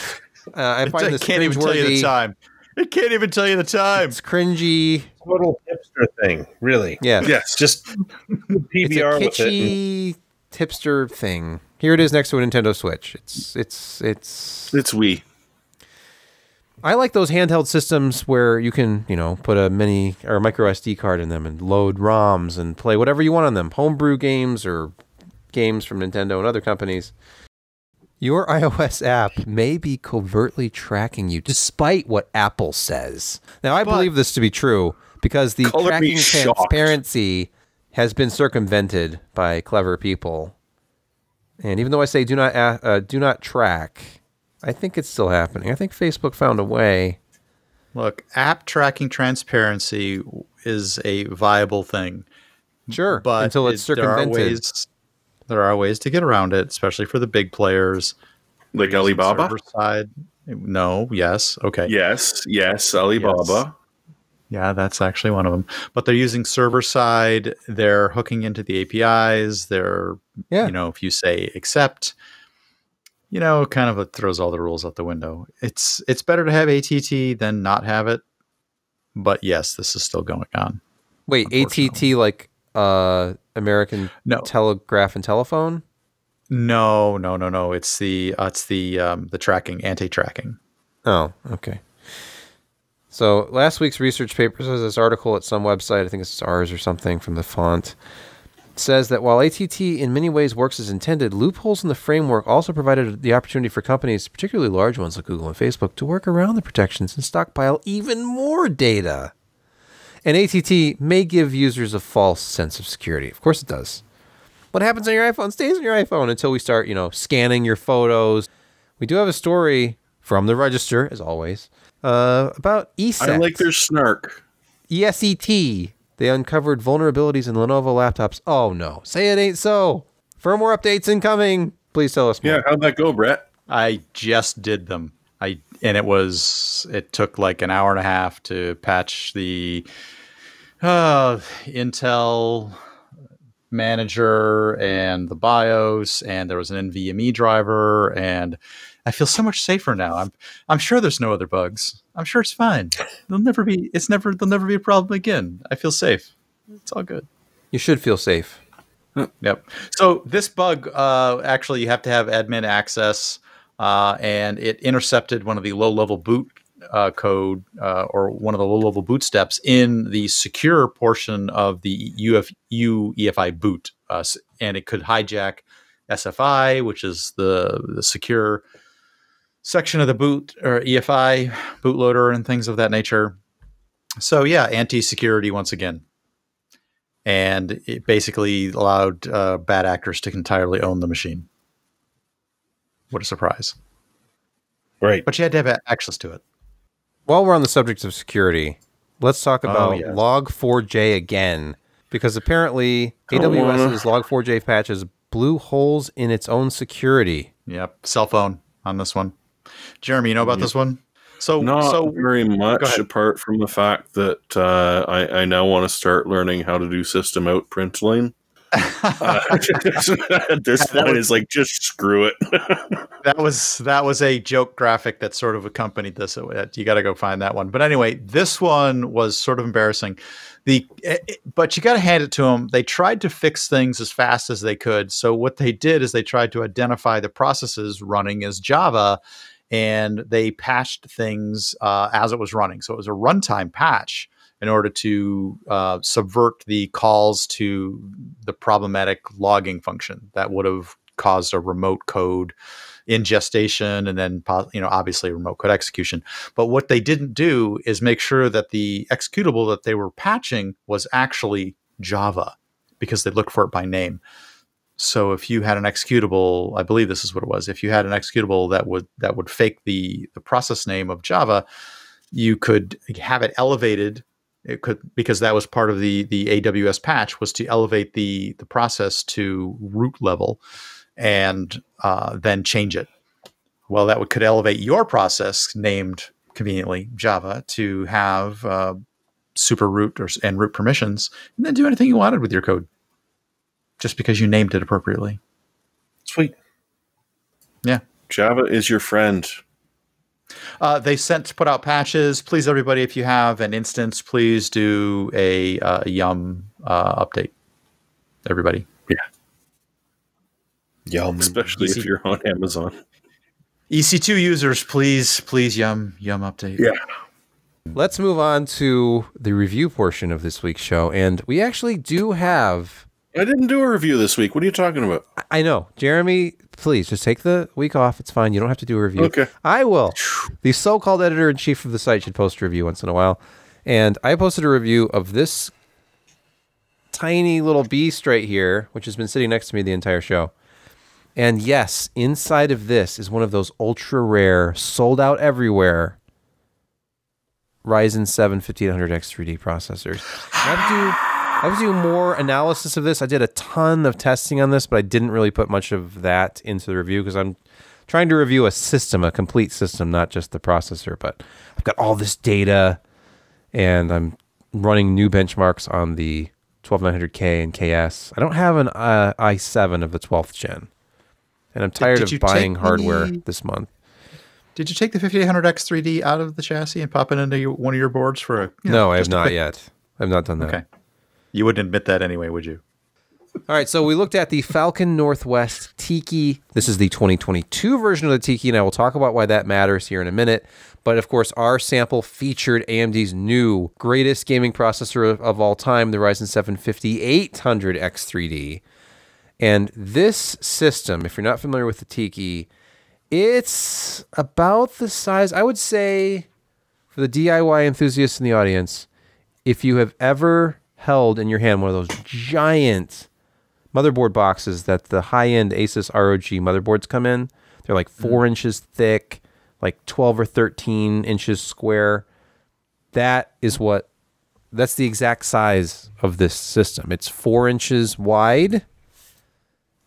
uh, I find this can't even tell you the time. It can't even tell you the time. It's cringy. Total hipster thing, really. Yeah. Yes. Just PBR it's a kitschy with it. hipster thing. Here it is next to a Nintendo Switch. It's it's it's it's Wii. I like those handheld systems where you can, you know, put a mini or a micro SD card in them and load ROMs and play whatever you want on them, homebrew games or games from Nintendo and other companies. Your iOS app may be covertly tracking you despite what Apple says. Now, I but believe this to be true because the tracking transparency has been circumvented by clever people. And even though I say do not uh, do not track, I think it's still happening. I think Facebook found a way. Look, app tracking transparency is a viable thing. Sure, but until it's it, circumvented. There are, ways, there are ways to get around it, especially for the big players. Like Alibaba? Side. No, yes, okay. Yes, yes, Alibaba. Yes. Yeah, that's actually one of them. But they're using server side. They're hooking into the APIs. They're, yeah. you know, if you say accept, you know, kind of throws all the rules out the window. It's it's better to have ATT than not have it. But yes, this is still going on. Wait, ATT like uh American no. Telegraph and Telephone? No, no, no, no. It's the uh, it's the um, the tracking anti-tracking. Oh, okay. So last week's research paper says this article at some website, I think it's ours or something from the font, says that while ATT in many ways works as intended, loopholes in the framework also provided the opportunity for companies, particularly large ones like Google and Facebook, to work around the protections and stockpile even more data. And ATT may give users a false sense of security. Of course it does. What happens on your iPhone stays on your iPhone until we start, you know, scanning your photos. We do have a story from the register, as always, uh, about ESET. I like their snark. ESET. They uncovered vulnerabilities in Lenovo laptops. Oh no, say it ain't so. Firmware updates incoming. Please tell us more. Yeah, how'd that go, Brett? I just did them. I and it was it took like an hour and a half to patch the uh, Intel manager and the BIOS, and there was an NVMe driver, and I feel so much safer now. I'm I'm sure there's no other bugs. I'm sure it's fine. There'll never be it's never there'll never be a problem again. I feel safe. It's all good. You should feel safe. Yep. So this bug, uh, actually, you have to have admin access, uh, and it intercepted one of the low-level boot uh, code uh, or one of the low-level boot steps in the secure portion of the UF, UEFI boot, uh, and it could hijack SFI, which is the the secure section of the boot or EFI bootloader and things of that nature. So yeah, anti-security once again, and it basically allowed uh, bad actors to entirely own the machine. What a surprise! Right, but you had to have access to it. While we're on the subject of security, let's talk oh, about oh, yes. Log4j again, because apparently AWS's Log4j patches blew holes in its own security. Yep, cell phone on this one. Jeremy, you know about this one? So not so, very much, apart from the fact that uh, I, I now want to start learning how to do system out print line. uh, at this point, is like just screw it. that was that was a joke graphic that sort of accompanied this. You got to go find that one. But anyway, this one was sort of embarrassing. The eh, eh, but you got to hand it to them. They tried to fix things as fast as they could. So what they did is they tried to identify the processes running as Java and they patched things uh, as it was running. So it was a runtime patch in order to uh, subvert the calls to the problematic logging function that would have caused a remote code ingestion and then you know obviously remote code execution but what they didn't do is make sure that the executable that they were patching was actually java because they looked for it by name so if you had an executable i believe this is what it was if you had an executable that would that would fake the the process name of java you could have it elevated it could because that was part of the the aws patch was to elevate the the process to root level and uh, then change it. Well, that would, could elevate your process named conveniently Java to have uh, super root or, and root permissions, and then do anything you wanted with your code, just because you named it appropriately. Sweet. Yeah. Java is your friend. Uh, they sent to put out patches. Please, everybody, if you have an instance, please do a uh, Yum uh, update. Everybody. Yeah. Yum. Especially EC- if you're on Amazon. EC2 users, please, please, Yum, Yum update. Yeah. Let's move on to the review portion of this week's show. And we actually do have. I didn't do a review this week. What are you talking about? I know. Jeremy, please just take the week off. It's fine. You don't have to do a review. Okay. I will. The so called editor in chief of the site should post a review once in a while. And I posted a review of this tiny little beast right here, which has been sitting next to me the entire show. And yes, inside of this is one of those ultra rare, sold out everywhere Ryzen 7 5800X 3D processors. I was to do, I have to do more analysis of this. I did a ton of testing on this, but I didn't really put much of that into the review because I'm trying to review a system, a complete system, not just the processor. But I've got all this data and I'm running new benchmarks on the 12900K and KS. I don't have an uh, i7 of the 12th gen and I'm tired did, did of buying hardware the, this month. Did you take the 5800X 3D out of the chassis and pop it into your, one of your boards for a? no, know, I have not yet. I've not done that. Okay, you wouldn't admit that anyway, would you? All right, so we looked at the Falcon Northwest Tiki. This is the 2022 version of the Tiki, and I will talk about why that matters here in a minute. But of course, our sample featured AMD's new greatest gaming processor of, of all time, the Ryzen 7 5800X3D. And this system, if you're not familiar with the Tiki, it's about the size, I would say, for the DIY enthusiasts in the audience, if you have ever held in your hand one of those giant motherboard boxes that the high end Asus ROG motherboards come in, they're like 4 mm. inches thick, like 12 or 13 inches square. That is what, that's the exact size of this system. It's four inches wide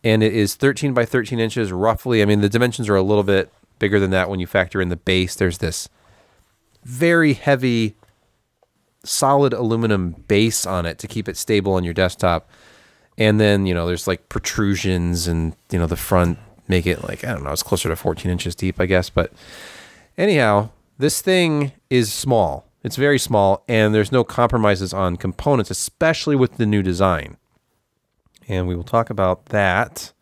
and it is 13 by 13 inches roughly. I mean, the dimensions are a little bit bigger than that when you factor in the base. There's this very heavy, solid aluminum base on it to keep it stable on your desktop. And then, you know, there's like protrusions and, you know, the front make it like, I don't know, it's closer to 14 inches deep, I guess. But anyhow, this thing is small. It's very small, and there's no compromises on components, especially with the new design and we will talk about that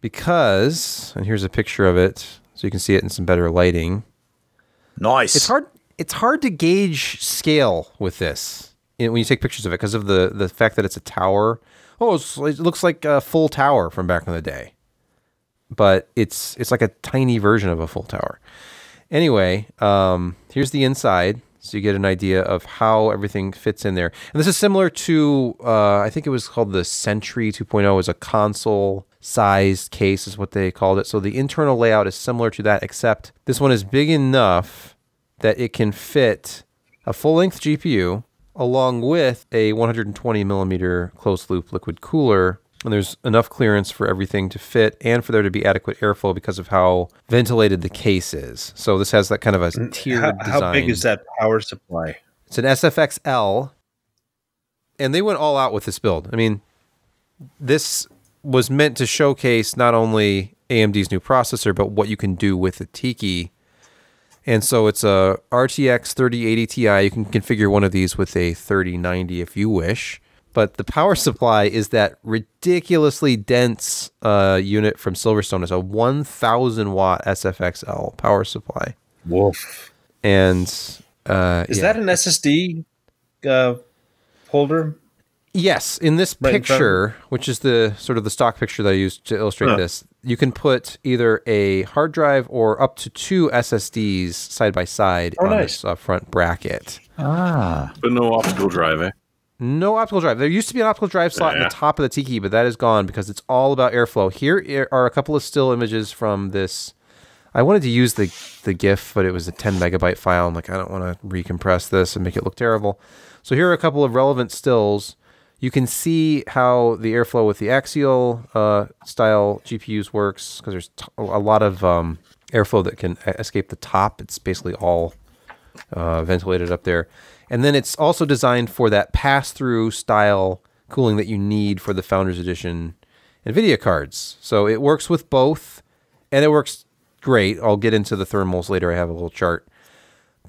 because, and here's a picture of it so you can see it in some better lighting. Nice. It's hard. It's hard to gauge scale with this when you take pictures of it because of the the fact that it's a tower. Oh, it looks like a full tower from back in the day, but it's it's like a tiny version of a full tower. Anyway, um, here's the inside so you get an idea of how everything fits in there. And this is similar to, uh, I think it was called the Sentry 2.0 was a console sized case is what they called it. So the internal layout is similar to that, except this one is big enough that it can fit a full length GPU along with a 120 millimeter closed loop liquid cooler and there's enough clearance for everything to fit and for there to be adequate airflow because of how ventilated the case is. So this has that kind of a mm, tiered how, design. How big is that power supply? It's an SFX-L, and they went all out with this build. I mean, this was meant to showcase not only AMD's new processor, but what you can do with the Tiki. And so it's a RTX 3080 Ti. You can configure one of these with a 3090 if you wish but the power supply is that ridiculously dense uh, unit from Silverstone. It's a 1,000 watt SFXL power supply. Wolf. And uh, is yeah. that an SSD uh, holder? Yes, in this right picture, in which is the sort of the stock picture that I used to illustrate huh. this, you can put either a hard drive or up to two SSDs side by side oh, on nice. this uh, front bracket. Ah, but no optical drive, eh? No optical drive. There used to be an optical drive slot yeah. in the top of the Tiki, but that is gone because it's all about airflow. Here are a couple of still images from this. I wanted to use the the GIF, but it was a 10 megabyte file. I'm like, I don't want to recompress this and make it look terrible. So here are a couple of relevant stills you can see how the airflow with the axial uh, style GPUs works because there's a lot of um, airflow that can escape the top. It's basically all uh, ventilated up there. And then it's also designed for that pass through style cooling that you need for the Founders Edition NVIDIA cards. So it works with both and it works great. I'll get into the thermals later. I have a little chart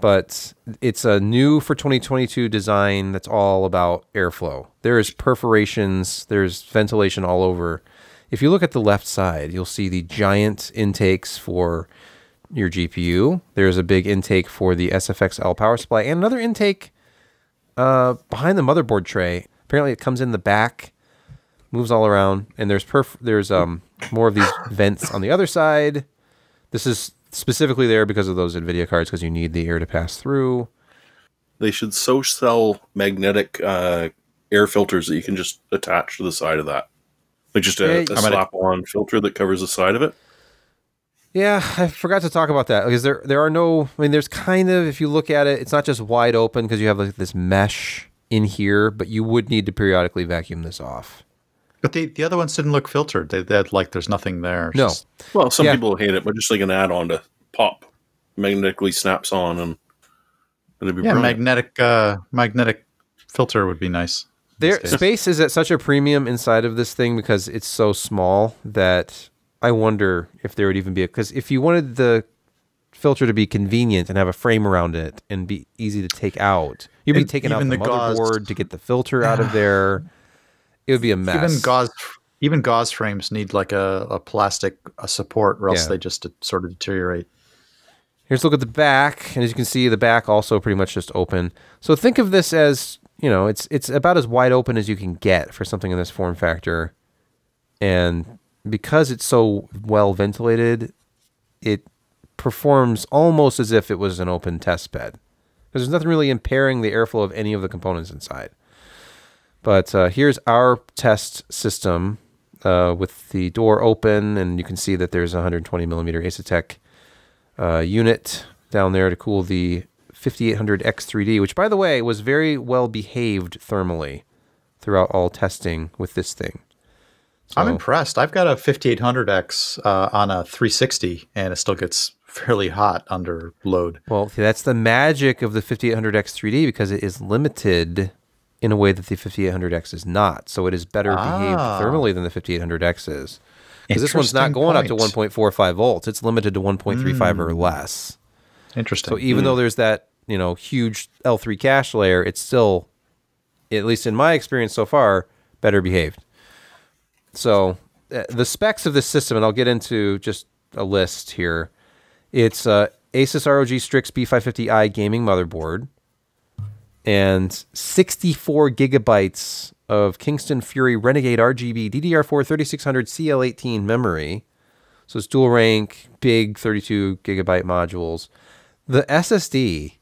but it's a new for 2022 design that's all about airflow. There is perforations, there's ventilation all over. If you look at the left side, you'll see the giant intakes for your GPU. There's a big intake for the SFXL power supply and another intake uh, behind the motherboard tray. Apparently, it comes in the back, moves all around, and there's perf- there's um more of these vents on the other side. This is specifically there because of those NVIDIA cards because you need the air to pass through. They should so sell magnetic uh, air filters that you can just attach to the side of that. Like just a, yeah, a slap-on filter that covers the side of it. Yeah, I forgot to talk about that because there there are no. I mean, there's kind of if you look at it, it's not just wide open because you have like this mesh in here, but you would need to periodically vacuum this off. But the, the other ones didn't look filtered. They, they had like there's nothing there. no. Just, well, some yeah. people hate it, but just like an add-on to pop, magnetically snaps on and it'd be yeah, brilliant. magnetic uh, magnetic filter would be nice. There, space is at such a premium inside of this thing because it's so small that I wonder if there would even be a because if you wanted the filter to be convenient and have a frame around it and be easy to take out, you'd be and taking out the, the motherboard to get the filter out of there. It would be a mess. Even gauze, even gauze frames need like a, a plastic a support, or else yeah. they just sort of deteriorate. Here's a look at the back, and as you can see, the back also pretty much just open. So think of this as you know, it's it's about as wide open as you can get for something in this form factor, and because it's so well ventilated, it performs almost as if it was an open test bed. Because there's nothing really impairing the airflow of any of the components inside. But uh, here's our test system uh, with the door open, and you can see that there's a 120 millimeter Asetek uh, unit down there to cool the 5800X3D, which, by the way, was very well behaved thermally throughout all testing with this thing. So, I'm impressed. I've got a 5800X uh, on a 360, and it still gets fairly hot under load. Well, that's the magic of the 5800X3D because it is limited in a way that the 5800X is not. So it is better ah. behaved thermally than the 5800X is. Because this one's not going point. up to 1.45 volts. It's limited to 1.35 mm. or hmm. less. Interesting. So even mm. though there's that, you know, huge L3 cache layer, it's still, at least in my experience so far, better behaved. So uh, the specs of this system, and I'll get into just a list here. It's uh, Asus ROG Strix B550i gaming motherboard and 64 gigabytes of Kingston Fury Renegade RGB DDR4 3600 CL18 memory. So it's dual rank, big 32 gigabyte modules. The SSD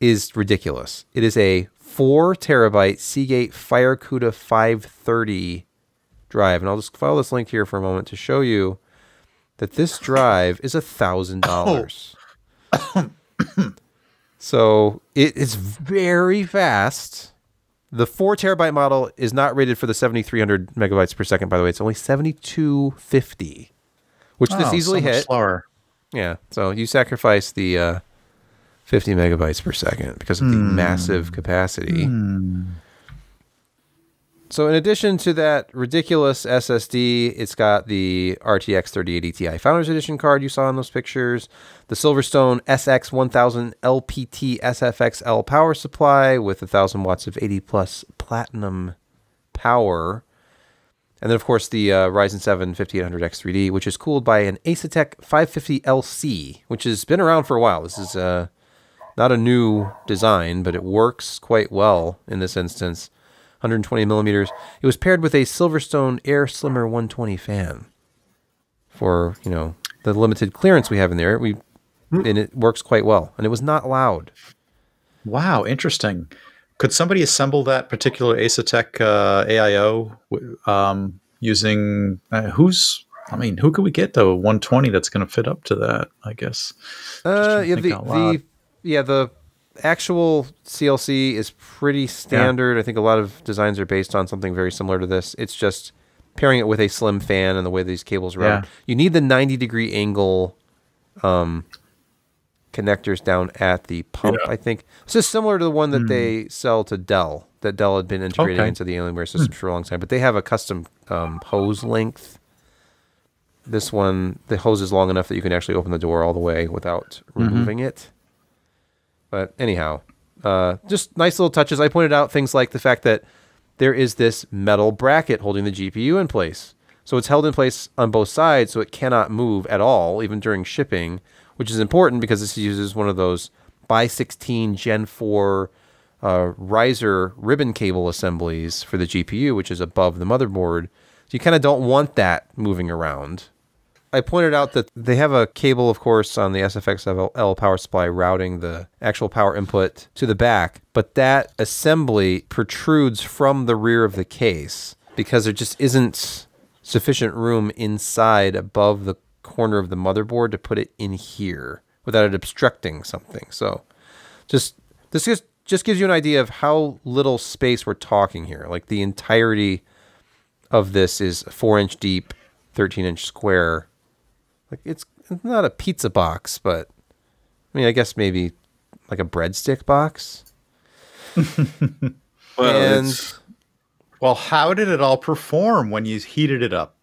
is ridiculous. It is a 4 terabyte Seagate FireCuda 530 drive. And I'll just follow this link here for a moment to show you that this drive is a $1,000. Oh. So it is very fast. The four terabyte model is not rated for the 7300 megabytes per second, by the way. It's only 7250, which oh, this easily so hit. Slower. Yeah. So you sacrifice the uh, 50 megabytes per second because of the mm. massive capacity. Mm. So in addition to that ridiculous SSD, it's got the RTX 3080 Ti Founders Edition card you saw in those pictures, the Silverstone SX 1000 LPT SFXL power supply with 1000 watts of 80 plus platinum power. And then, of course, the uh, Ryzen 7 5800X 3D, which is cooled by an Asetek 550LC, which has been around for a while. This is uh, not a new design, but it works quite well in this instance. 120 millimeters. It was paired with a Silverstone Air Slimmer 120 fan for you know the limited clearance we have in there. We and it works quite well, and it was not loud. Wow, interesting. Could somebody assemble that particular Asetek uh, AIO um, using uh, who's? I mean, who could we get though? 120 that's going to fit up to that, I guess. Uh, yeah, the, the yeah the actual CLC is pretty standard. Yeah. I think a lot of designs are based on something very similar to this. It's just pairing it with a slim fan and the way these cables run. Yeah. You need the 90 degree angle um, connectors down at the pump, yeah. I think. This is similar to the one that mm. they sell to Dell, that Dell had been integrating okay. into the Alienware system mm. for a long time. But they have a custom um, hose length. This one, the hose is long enough that you can actually open the door all the way without mm-hmm. removing it. But anyhow, uh, just nice little touches. I pointed out things like the fact that there is this metal bracket holding the GPU in place. So it's held in place on both sides, so it cannot move at all, even during shipping which is important because this uses one of those by 16 Gen 4 uh, riser ribbon cable assemblies for the GPU, which is above the motherboard. So you kind of don't want that moving around. I pointed out that they have a cable, of course, on the SFX L power supply routing the actual power input to the back, but that assembly protrudes from the rear of the case because there just isn't sufficient room inside above the corner of the motherboard to put it in here without it obstructing something. So just this just just gives you an idea of how little space we're talking here. Like the entirety of this is four inch deep, 13 inch square. Like it's not a pizza box, but I mean, I guess maybe like a breadstick box. well, and well, how did it all perform when you heated it up?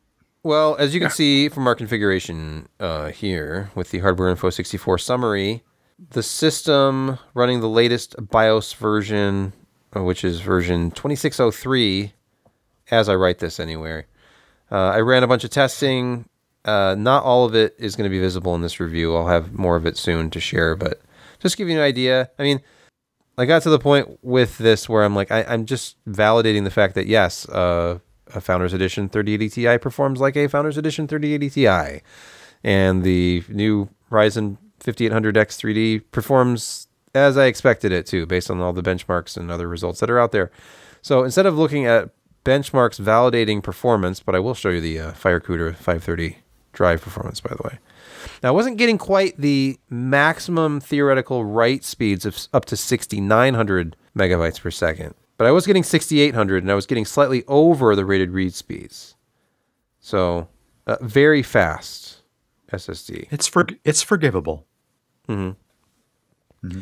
Well, as you can see from our configuration uh, here with the Hardware Info 64 summary, the system running the latest BIOS version, uh, which is version 2603, as I write this anywhere. Uh, I ran a bunch of testing. Uh, not all of it is going to be visible in this review. I'll have more of it soon to share, but just give you an idea. I mean, I got to the point with this where I'm like, I, am just validating the fact that yes, uh, a Founders Edition 3080 Ti performs like a Founders Edition 3080 Ti, and the new Ryzen 5800X 3D performs as I expected it to, based on all the benchmarks and other results that are out there. So instead of looking at benchmarks validating performance, but I will show you the uh, FireCuda 530 drive performance, by the way. Now, I wasn't getting quite the maximum theoretical write speeds of up to 6,900 megabytes per second. But I was getting 6800 and I was getting slightly over the rated read speeds. So, uh, very fast SSD. It's for it's forgivable. Mm-hmm. Mm-hmm.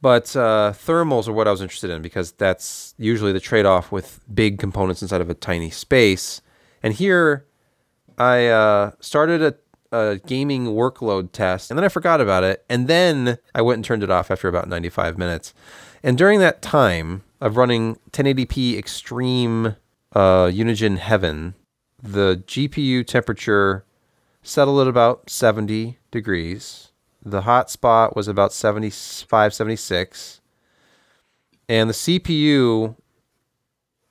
But uh, thermals are what I was interested in because that's usually the trade off with big components inside of a tiny space. And here I uh, started a, a, gaming workload test and then I forgot about it. And then I went and turned it off after about 95 minutes. And during that time, of running 1080p extreme uh, Unigine Heaven, the GPU temperature settled at about 70 degrees. The hot spot was about 75, 76. And the CPU,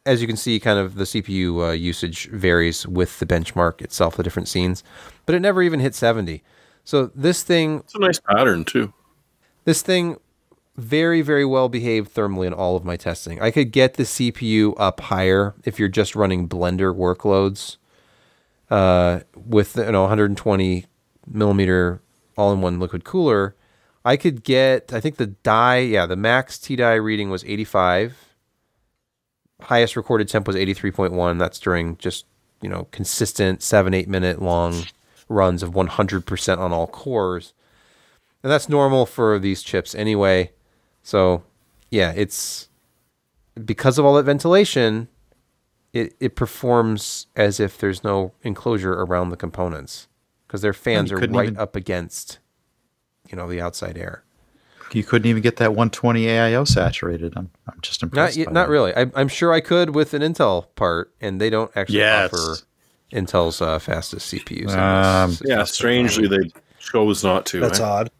as you can see, kind of the CPU uh, usage varies with the benchmark itself, the different scenes, but it never even hit 70. So this thing. It's a nice pattern, too. This thing very, very well behaved thermally in all of my testing. I could get the CPU up higher if you're just running Blender workloads uh, with you know 120 millimeter all-in-one liquid cooler. I could get, I think the die, yeah, the max T die reading was 85. Highest recorded temp was 83.1. That's during just, you know, consistent seven, eight minute long runs of 100% on all cores. And that's normal for these chips anyway. So, yeah, it's because of all that ventilation, it, it performs as if there's no enclosure around the components because their fans are right even, up against, you know, the outside air. You couldn't even get that 120 AIO saturated. I'm, I'm just impressed. Not, not really. I, am sure I could with an Intel part, and they don't actually yes. offer Intel's uh, fastest CPUs. Um, yeah, strangely they chose not to. That's eh? odd.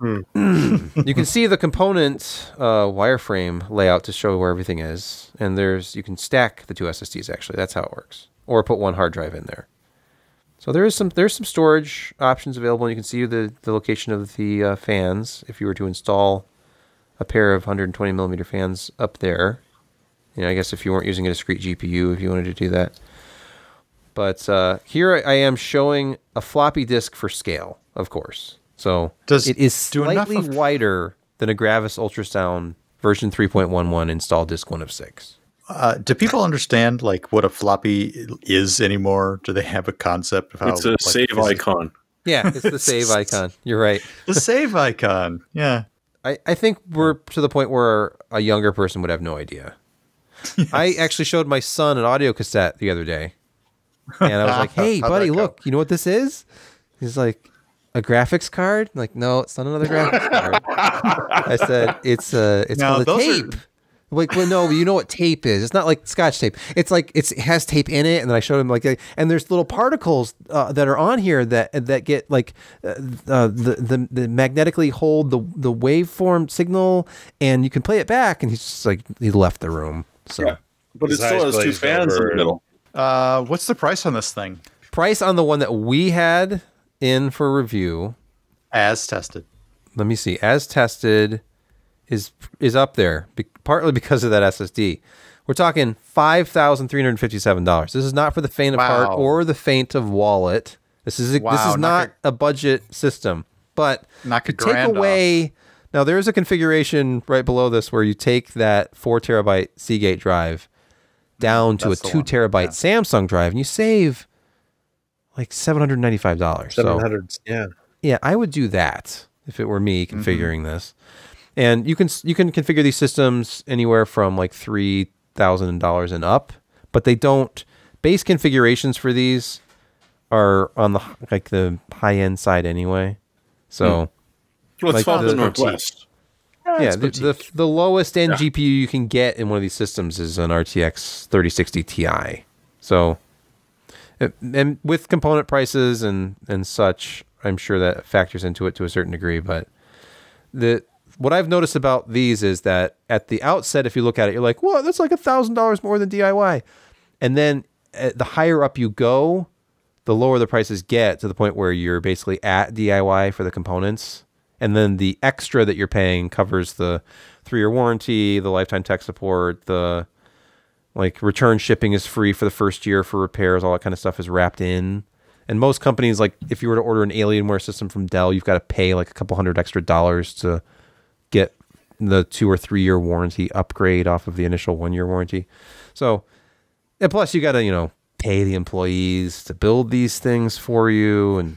Hmm. you can see the component uh, wireframe layout to show where everything is, and there's you can stack the two SSDs. Actually, that's how it works, or put one hard drive in there. So there is some there's some storage options available. You can see the the location of the uh, fans if you were to install a pair of 120 millimeter fans up there. You know, I guess if you weren't using a discrete GPU, if you wanted to do that. But uh, here I am showing a floppy disk for scale, of course. So Does it is slightly wider than a Gravis Ultrasound version 3.11 install disk one of six. Uh, do people understand like what a floppy is anymore? Do they have a concept of how it's a like, save icon? Yeah, it's the save icon. You're right. The save icon. Yeah. I, I think we're to the point where a younger person would have no idea. Yes. I actually showed my son an audio cassette the other day and I was like, "Hey, buddy, look, you know what this is?" He's like, "A graphics card?" I'm like, no, it's not another graphics card. I said, "It's a, it's now, called a tape." Are... Like, well, no, you know what tape is? It's not like Scotch tape. It's like it's, it has tape in it, and then I showed him like, and there's little particles uh, that are on here that that get like uh, uh, the, the the magnetically hold the the waveform signal, and you can play it back. And he's just like, he left the room. So, yeah. but it still has two fans over. in the middle. Uh, what's the price on this thing? Price on the one that we had in for review, as tested. Let me see. As tested is is up there, be, partly because of that SSD. We're talking five thousand three hundred fifty-seven dollars. This is not for the faint of wow. heart or the faint of wallet. This is wow, this is not, a, a, budget system. But not to take away. Off. Now there is a configuration right below this where you take that four terabyte Seagate drive down to That's a two terabyte yeah. Samsung drive, and you save like seven hundred ninety five dollars. Seven hundred, so, yeah, yeah. I would do that if it were me mm-hmm. configuring mm-hmm. this. And you can you can configure these systems anywhere from like three thousand dollars and up, but they don't. Base configurations for these are on the like the high end side anyway. So, mm. well, it's like the, the Northwest yeah, the, the, the lowest end yeah. GPU you can get in one of these systems is an RTX 3060 Ti. So, and with component prices and and such, I'm sure that factors into it to a certain degree. But the what I've noticed about these is that at the outset, if you look at it, you're like, "Well, that's like a thousand dollars more than DIY," and then uh, the higher up you go, the lower the prices get to the point where you're basically at DIY for the components and then the extra that you're paying covers the three year warranty, the lifetime tech support, the like return shipping is free for the first year for repairs, all that kind of stuff is wrapped in. And most companies, like if you were to order an Alienware system from Dell, you've got to pay like a couple hundred extra dollars to get the two or three year warranty upgrade off of the initial one year warranty. So, and plus you got to, you know, pay the employees to build these things for you and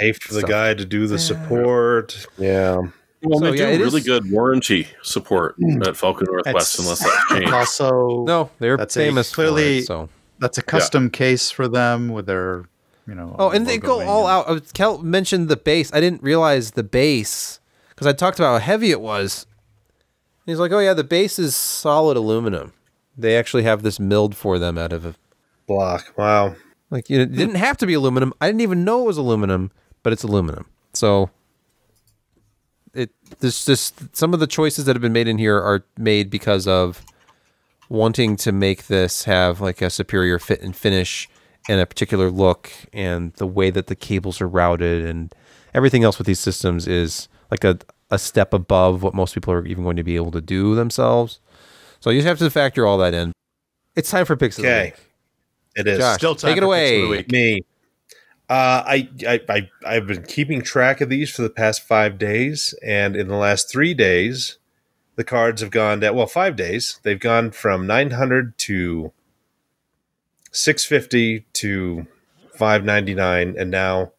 pay for the guy to do the support. Yeah. Well, so, they yeah, do really is... good warranty support mm. at Falcon Northwest, unless that's changed. Also, no, they're that's famous clearly. It, so that's a custom yeah. case for them with their, you know. Oh, and they go all out. Uh, Kelt mentioned the base. I didn't realize the base because I talked about how heavy it was. And he's like, "Oh yeah, the base is solid aluminum. They actually have this milled for them out of a block. Wow. Like you know, it didn't have to be aluminum. I didn't even know it was aluminum but it's aluminum. So it this just some of the choices that have been made in here are made because of wanting to make this have like a superior fit and finish and a particular look and the way that the cables are routed and everything else with these systems is like a, a step above what most people are even going to be able to do themselves. So you just have to factor all that in. It's time for picks okay. It is. Josh, Still take it away. Me. Uh, I, I, I, I've been keeping track of these for the past five days, and in the last three days, the cards have gone down. Well, five days, they've gone from 900 to 650 to 599, and now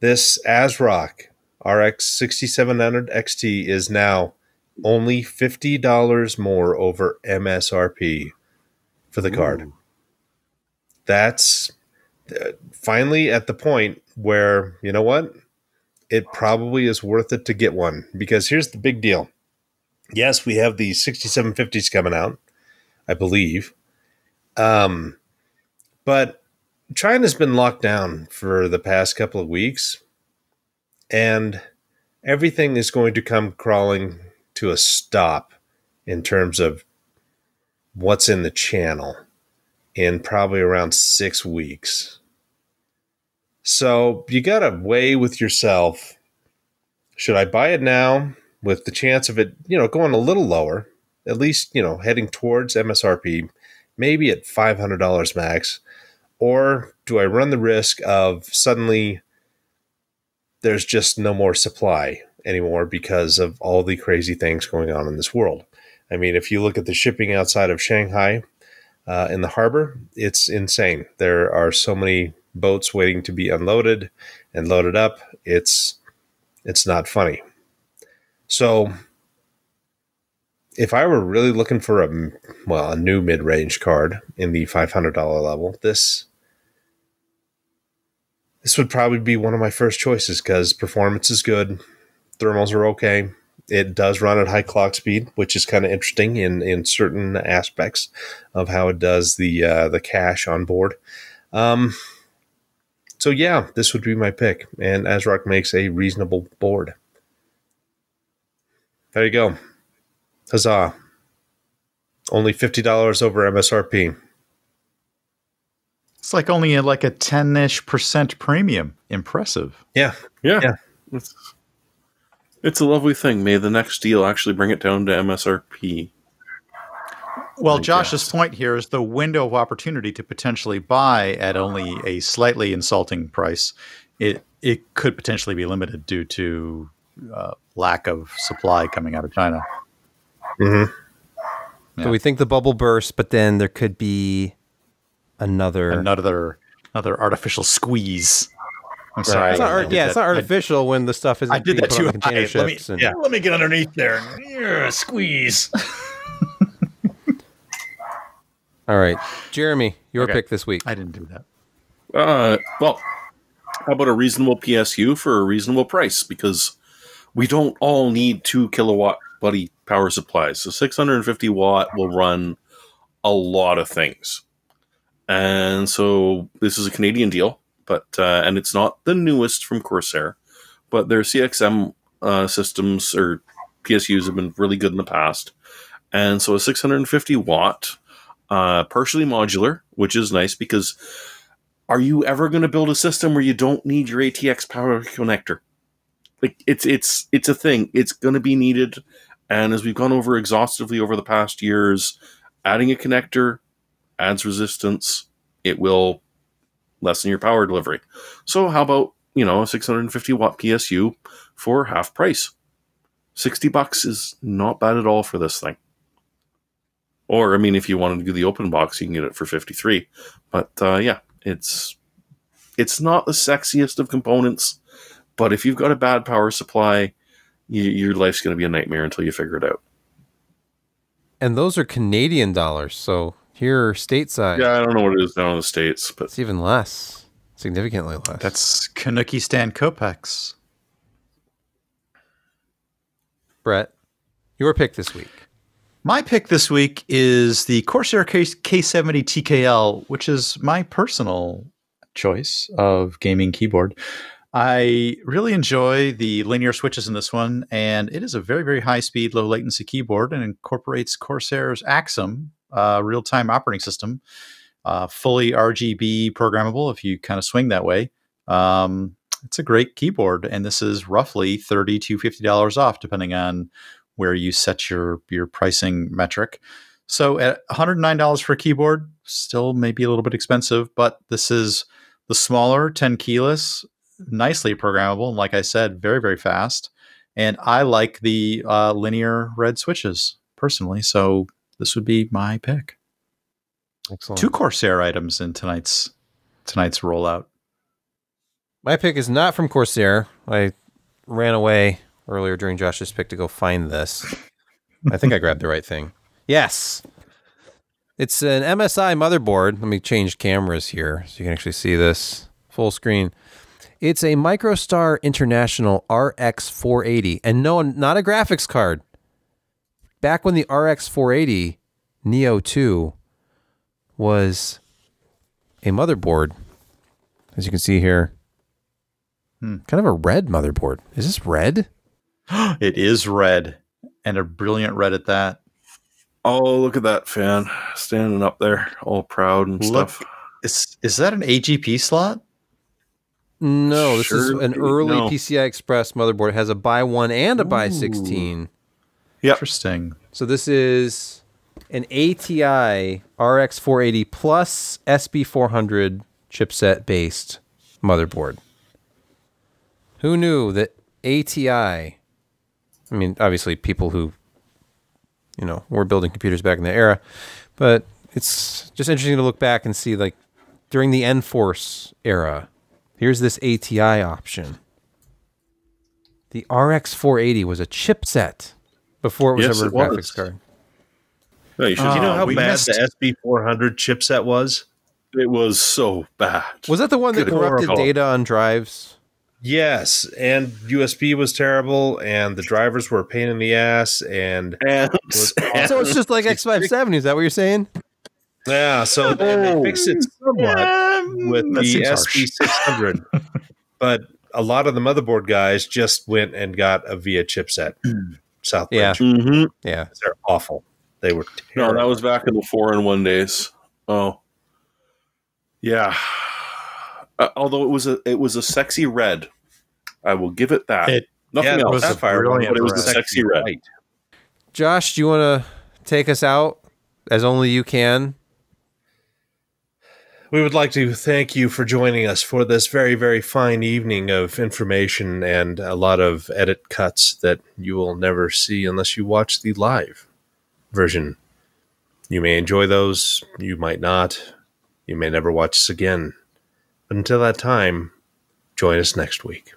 this ASRock RX 6700 XT is now only $50 more over MSRP for the Ooh. card. That's finally at the point where you know what it probably is worth it to get one because here's the big deal. Yes, we have the 6750s coming out, I believe. Um, but China's been locked down for the past couple of weeks, and everything is going to come crawling to a stop in terms of what's in the channel in probably around six weeks. So you got to weigh with yourself should I buy it now with the chance of it, you know, going a little lower, at least, you know, heading towards MSRP, maybe at $500 max? Or do I run the risk of suddenly there's just no more supply anymore because of all the crazy things going on in this world? I mean, if you look at the shipping outside of Shanghai uh, in the harbor, it's insane. There are so many boats waiting to be unloaded and loaded up. It's it's not funny. So if I were really looking for a well a new mid range card in the five hundred dollar level, this this would probably be one of my first choices because performance is good, thermals are okay. It does run at high clock speed, which is kind of interesting in in certain aspects of how it does the uh, the cache on board. Um, so yeah, this would be my pick, and ASRock makes a reasonable board. There you go. Huzzah! Only fifty dollars over MSRP. It's like only a, like a ten ish percent premium. Impressive. Yeah, yeah. yeah. It's, it's a lovely thing. May the next deal actually bring it down to MSRP. Well, Josh's point here is the window of opportunity to potentially buy at only a slightly insulting price. It it could potentially be limited due to uh, lack of supply coming out of China. Mm-hmm. Yeah. So we think the bubble burst, but then there could be another another another artificial squeeze. I'm sorry. It's not, yeah, it's not artificial I, when the stuff is. I did that too. Container let, me, and, yeah. let me get underneath there. Yeah, squeeze. All right, Jeremy, your okay. pick this week. I didn't do that. Uh, well, how about a reasonable PSU for a reasonable price? Because we don't all need two kilowatt buddy power supplies. So 650 watt will run a lot of things. And so this is a Canadian deal, but uh, and it's not the newest from Corsair, but their CXM uh, systems or PSUs have been really good in the past. And so a 650 watt uh, partially modular, which is nice because are you ever going to build a system where you don't need your ATX power connector? Like it's it's it's a thing. It's going to be needed, and as we've gone over exhaustively over the past years, adding a connector adds resistance. It will lessen your power delivery. So how about you know a 650 watt PSU for half price? 60 bucks is not bad at all for this thing. Or, I mean, if you wanted to do the open box, you can get it for 53. But uh, yeah, it's it's not the sexiest of components, but if you've got a bad power supply, you, your life's going to be a nightmare until you figure it out. And those are Canadian dollars, so here stateside. Yeah, I don't know what it is down in the states, but it's even less, significantly less. That's Canuckistan Kopecks. Brett, your pick this week. My pick this week is the Corsair K- K70 TKL, which is my personal choice of gaming keyboard. I really enjoy the linear switches in this one, and it is a very, very high speed, low latency keyboard and incorporates Corsair's AXON uh, real time operating system, uh, fully RGB programmable if you kind of swing that way. Um, it's a great keyboard, and this is roughly 30 to $50 off, depending on where you set your your pricing metric. So at $109 for a keyboard, still maybe a little bit expensive, but this is the smaller 10 keyless, nicely programmable, and like I said, very very fast. And I like the uh, linear red switches personally, so this would be my pick. Excellent. Two Corsair items in tonight's tonight's rollout. My pick is not from Corsair. I ran away earlier during Josh's pick to go find this. I think I grabbed the right thing. Yes. It's an MSI motherboard. Let me change cameras here so you can actually see this full screen. It's a MicroStar International RX 480, and no, not a graphics card. Back when the RX 480 Neo 2 was a motherboard, as you can see here, hmm. kind of a red motherboard. Is this red? it is red, and a brilliant red at that. Oh, look at that fan standing up there, all proud and look, stuff. Is is that an AGP slot? No, this sure, is an early no. PCI Express motherboard. It has a buy one and a Ooh. buy 16. Yep. Interesting. So this is an ATI RX 480 plus SB400 chipset based motherboard. Who knew that ATI, I mean, obviously people who, you know, were building computers back in the era, but it's just interesting to look back and see like during the nForce era, Here's this ATI option. The RX 480 was a chipset before it was yes, ever a graphics card. No, you, oh, you know how bad missed. the SB 400 chipset was? It was so bad. Was that the one that Good corrupted horrible. data on drives? Yes, and USB was terrible, and the drivers were a pain in the ass, and, and, it so it's just like X570. Is that what you're saying? Yeah, so they, they oh. fixed it somewhat with the SB600, but a lot of the motherboard guys just went and got a VIA chipset. Hmm. Southbridge. Yeah, mm-hmm. yeah, they're awful. They were terrible. no. That was back in the four and one days. Oh, yeah. Uh, although it was a it was a sexy red, I will give it that. It, Nothing yeah, else. Sapphire, but it was a sexy red. Josh, do you want to take us out as only you can? We would like to thank you for joining us for this very, very fine evening of information and a lot of edit cuts that you will never see unless you watch the live version. You may enjoy those, you might not. You may never watch us again. But until that time, join us next week.